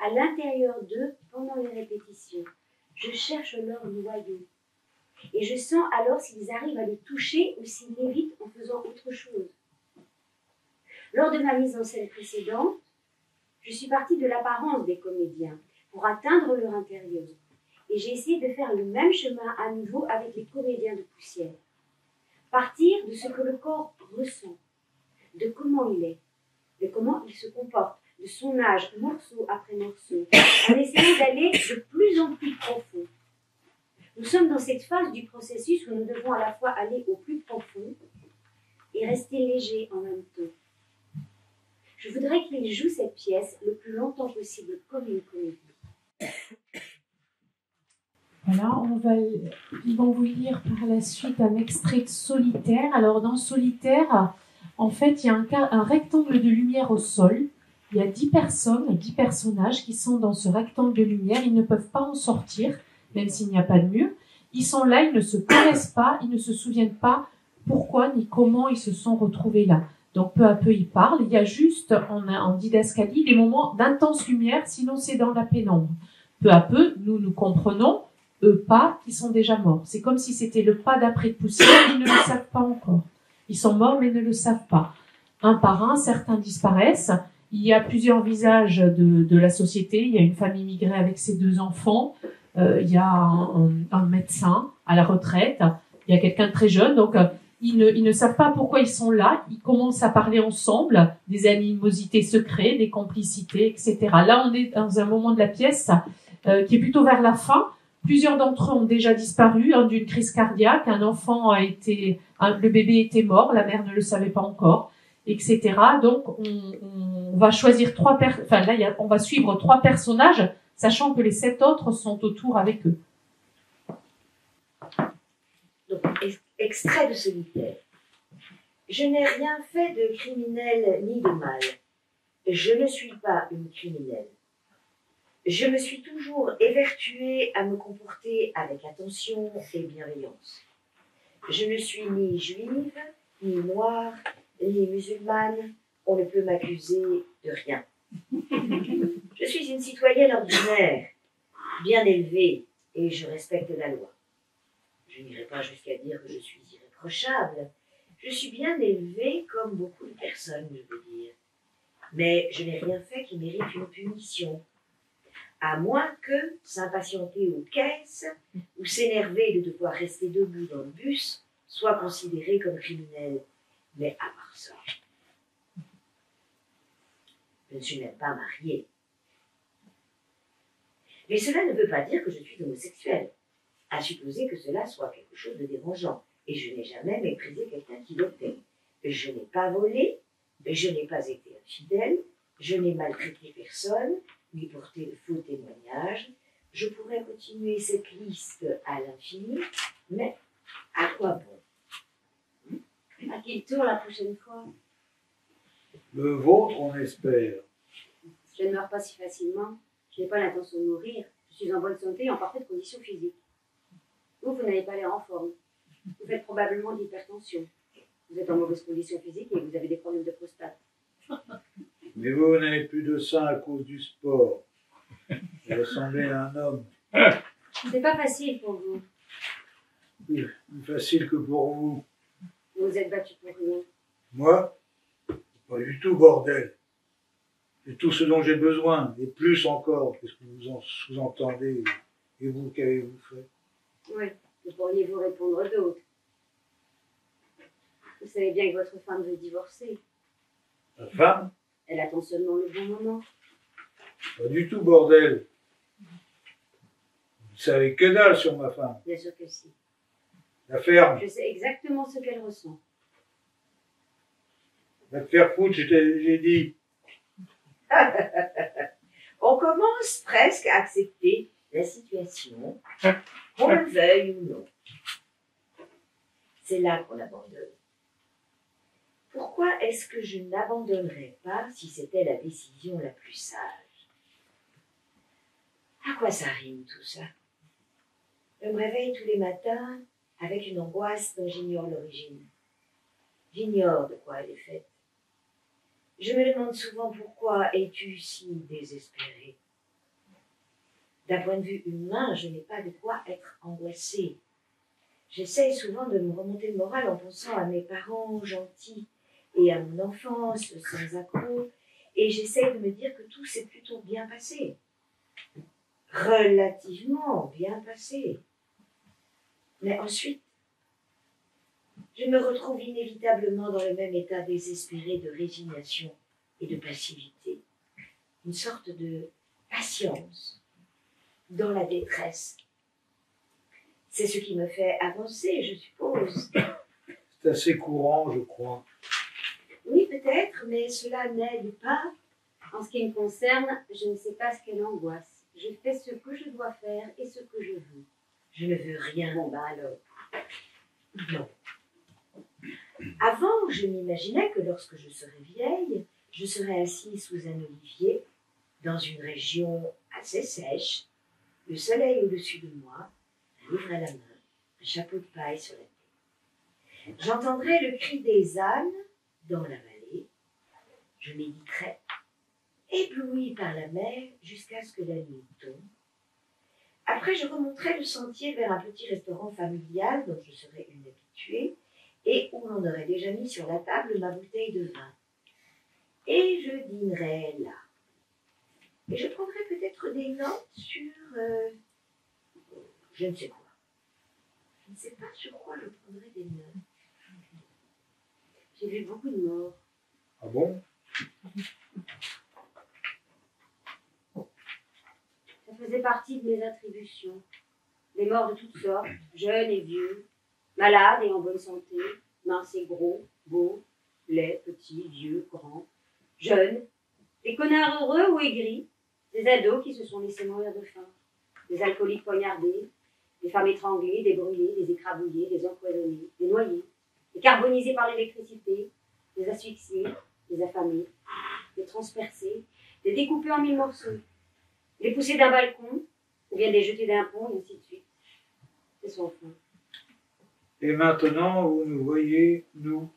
à l'intérieur d'eux pendant les répétitions. Je cherche leur noyau. Et je sens alors s'ils arrivent à le toucher ou s'ils l'évitent en faisant autre chose. Lors de ma mise en scène précédente, je suis partie de l'apparence des comédiens pour atteindre leur intérieur. Et j'ai essayé de faire le même chemin à nouveau avec les comédiens de poussière. Partir de ce que le corps ressent, de comment il est, de comment il se comporte, de son âge, morceau après morceau, en essayant d'aller de plus en plus profond. Nous sommes dans cette phase du processus où nous devons à la fois aller au plus profond et rester léger en même temps. Je voudrais qu'il joue cette pièce le plus longtemps possible comme une comédie. Voilà, on va, ils vont vous lire par la suite un extrait de Solitaire. Alors dans Solitaire, en fait, il y a un, un rectangle de lumière au sol. Il y a dix personnes, dix personnages qui sont dans ce rectangle de lumière. Ils ne peuvent pas en sortir, même s'il n'y a pas de mur. Ils sont là, ils ne se connaissent pas, ils ne se souviennent pas pourquoi ni comment ils se sont retrouvés là. Donc peu à peu, ils parlent. Il y a juste en, en didascalie des moments d'intense lumière, sinon c'est dans la pénombre. Peu à peu, nous nous comprenons, eux pas, qui sont déjà morts. C'est comme si c'était le pas d'après de poussière, ils ne le savent pas encore. Ils sont morts mais ne le savent pas. Un par un, certains disparaissent. Il y a plusieurs visages de, de la société. Il y a une famille migrée avec ses deux enfants. Euh, il y a un, médecin à la retraite. Il y a quelqu'un de très jeune. Donc, euh, ils, ne, ils ne savent pas pourquoi ils sont là. Ils commencent à parler ensemble des animosités secrètes, des complicités, etc. Là, on est dans un moment de la pièce euh, qui est plutôt vers la fin Plusieurs d'entre eux ont déjà disparu d'une crise cardiaque. Un enfant a été, le bébé était mort, la mère ne le savait pas encore, etc. Donc on, va choisir trois per enfin là, on va suivre trois personnages, sachant que les sept autres sont autour avec eux. Donc, extrait de solitaire. Je n'ai rien fait de criminel ni de mal. Je ne suis pas une criminelle. Je me suis toujours évertuée à me comporter avec attention et bienveillance. Je ne suis ni juive, ni noire, ni musulmane. On ne peut m'accuser de rien. (laughs) Je suis une citoyenne ordinaire, bien élevée, et je respecte la loi. Je n'irai pas jusqu'à dire que je suis irréprochable. Je suis bien élevée comme beaucoup de personnes, je veux dire. Mais je n'ai rien fait qui mérite une punition. À moins que s'impatienter aux caisses ou s'énerver de devoir rester debout dans le bus soit considéré comme criminel. Mais à part ça, je ne suis même pas mariée. Mais cela ne veut pas dire que je suis homosexuelle, à supposer que cela soit quelque chose de dérangeant. Et je n'ai jamais méprisé quelqu'un qui l'était. Je n'ai pas volé, je n'ai pas été infidèle, je n'ai maltraité personne, ni porté de faux témoignages. Je pourrais continuer cette liste à l'infini, mais à quoi bon? À qui le tour la prochaine fois? Le vôtre, on espère. Je ne meurs pas si facilement. Je n'ai pas l'intention de mourir. Je suis en bonne santé et en parfaite condition physique. Vous, vous n'avez pas l'air en forme. Vous faites probablement de l'hypertension. Vous êtes en mauvaise condition physique et vous avez des problèmes de prostate. Mais vous n'avez plus de sein à cause du sport. Vous ressemblez à un homme. C'est pas facile pour vous. Plus facile que pour vous. Vous vous êtes battu pour rien. Moi Pas du tout, bordel. C'est tout ce dont j'ai besoin, et plus encore, qu'est-ce que vous en sous-entendez Et vous, qu'avez-vous fait Oui, vous pourriez vous répondre d'autres. Vous savez bien que votre femme veut divorcer. Ma femme? Elle attend seulement le bon moment. Pas du tout, bordel. Vous savez que dalle sur ma femme. Bien sûr que si. La ferme. Je sais exactement ce qu'elle ressent. Te faire foutre, j'ai dit. (laughs) On commence presque à accepter la situation, qu'on le veuille ou non. C'est là qu'on abandonne. Pourquoi est-ce que je n'abandonnerais pas si c'était la décision la plus sage? À quoi ça rime tout ça? Je me réveille tous les matins avec une angoisse dont j'ignore l'origine. J'ignore de quoi elle est faite. Je me demande souvent pourquoi es-tu si désespéré D'un point de vue humain, je n'ai pas de quoi être angoissée. J'essaye souvent de me remonter le moral en pensant à mes parents gentils et à mon enfance sans accroc, et j'essaye de me dire que tout s'est plutôt bien passé. Relativement bien passé. Mais ensuite, je me retrouve inévitablement dans le même état désespéré de résignation et de passivité. Une sorte de patience dans la détresse. C'est ce qui me fait avancer, je suppose. C'est assez courant, je crois. Oui, peut-être, mais cela n'aide pas. En ce qui me concerne, je ne sais pas ce qu'elle angoisse. Je fais ce que je dois faire et ce que je veux. Je ne veux rien. Bon, ben alors. Non. Avant, je m'imaginais que lorsque je serais vieille, je serais assise sous un olivier, dans une région assez sèche, le soleil au-dessus de moi, un livre à la main, un chapeau de paille sur la tête. J'entendrais le cri des ânes dans la vallée. Je méditerais, ébloui par la mer, jusqu'à ce que la nuit tombe. Après, je remonterais le sentier vers un petit restaurant familial dont je serais une habituée et où l'on aurait déjà mis sur la table ma bouteille de vin. Et je dînerais là. Et je prendrais peut-être des notes sur... euh, je ne sais quoi. Je ne sais pas sur quoi je prendrais des notes. J'ai vu beaucoup de morts. Ah bon Ça faisait partie de mes attributions. Des morts de toutes sortes, jeunes et vieux, malades et en bonne santé, minces et gros, beaux, laids, petits, vieux, grands, jeunes, des connards heureux ou aigris, des ados qui se sont laissés mourir de faim, des alcooliques poignardés, des femmes étranglées, des brûlés, des écrabouillés, des empoisonnés, des noyés, des carbonisés par l'électricité, des asphyxiés, des affamés, des transpercés, des découpés en mille morceaux, des poussés d'un balcon, ou bien des jetés d'un pont, et ainsi de suite. C'est son fin. Et maintenant, vous nous voyez, nous.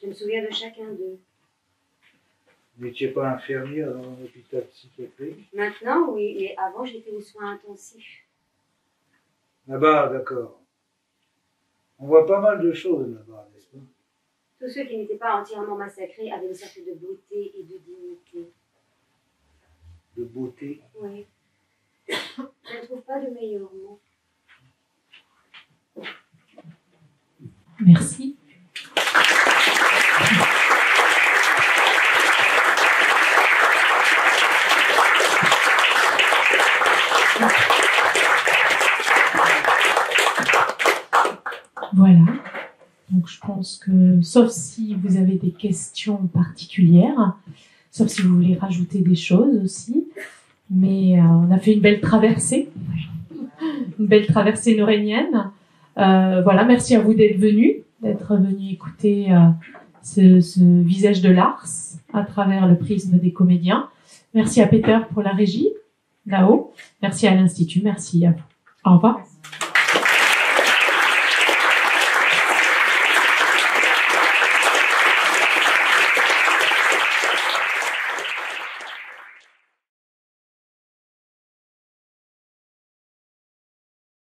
Je me souviens de chacun d'eux. Vous n'étiez pas infirmière dans un hôpital psychiatrique Maintenant, oui, mais avant, j'étais aux soins intensifs. Là-bas, d'accord. On voit pas mal de choses là-bas, n'est-ce pas? Tous ceux qui n'étaient pas entièrement massacrés avaient une sorte de beauté et de dignité. De beauté. Oui. Je ne trouve pas de meilleur mot. Merci. Voilà. Donc je pense que, sauf si vous avez des questions particulières, sauf si vous voulez rajouter des choses aussi, mais euh, on a fait une belle traversée, une belle traversée norénienne. Euh, voilà, merci à vous d'être venus, d'être venus écouter euh, ce, ce visage de Lars à travers le prisme des comédiens. Merci à Peter pour la régie, là-haut. Merci à l'Institut, merci à vous. Au revoir.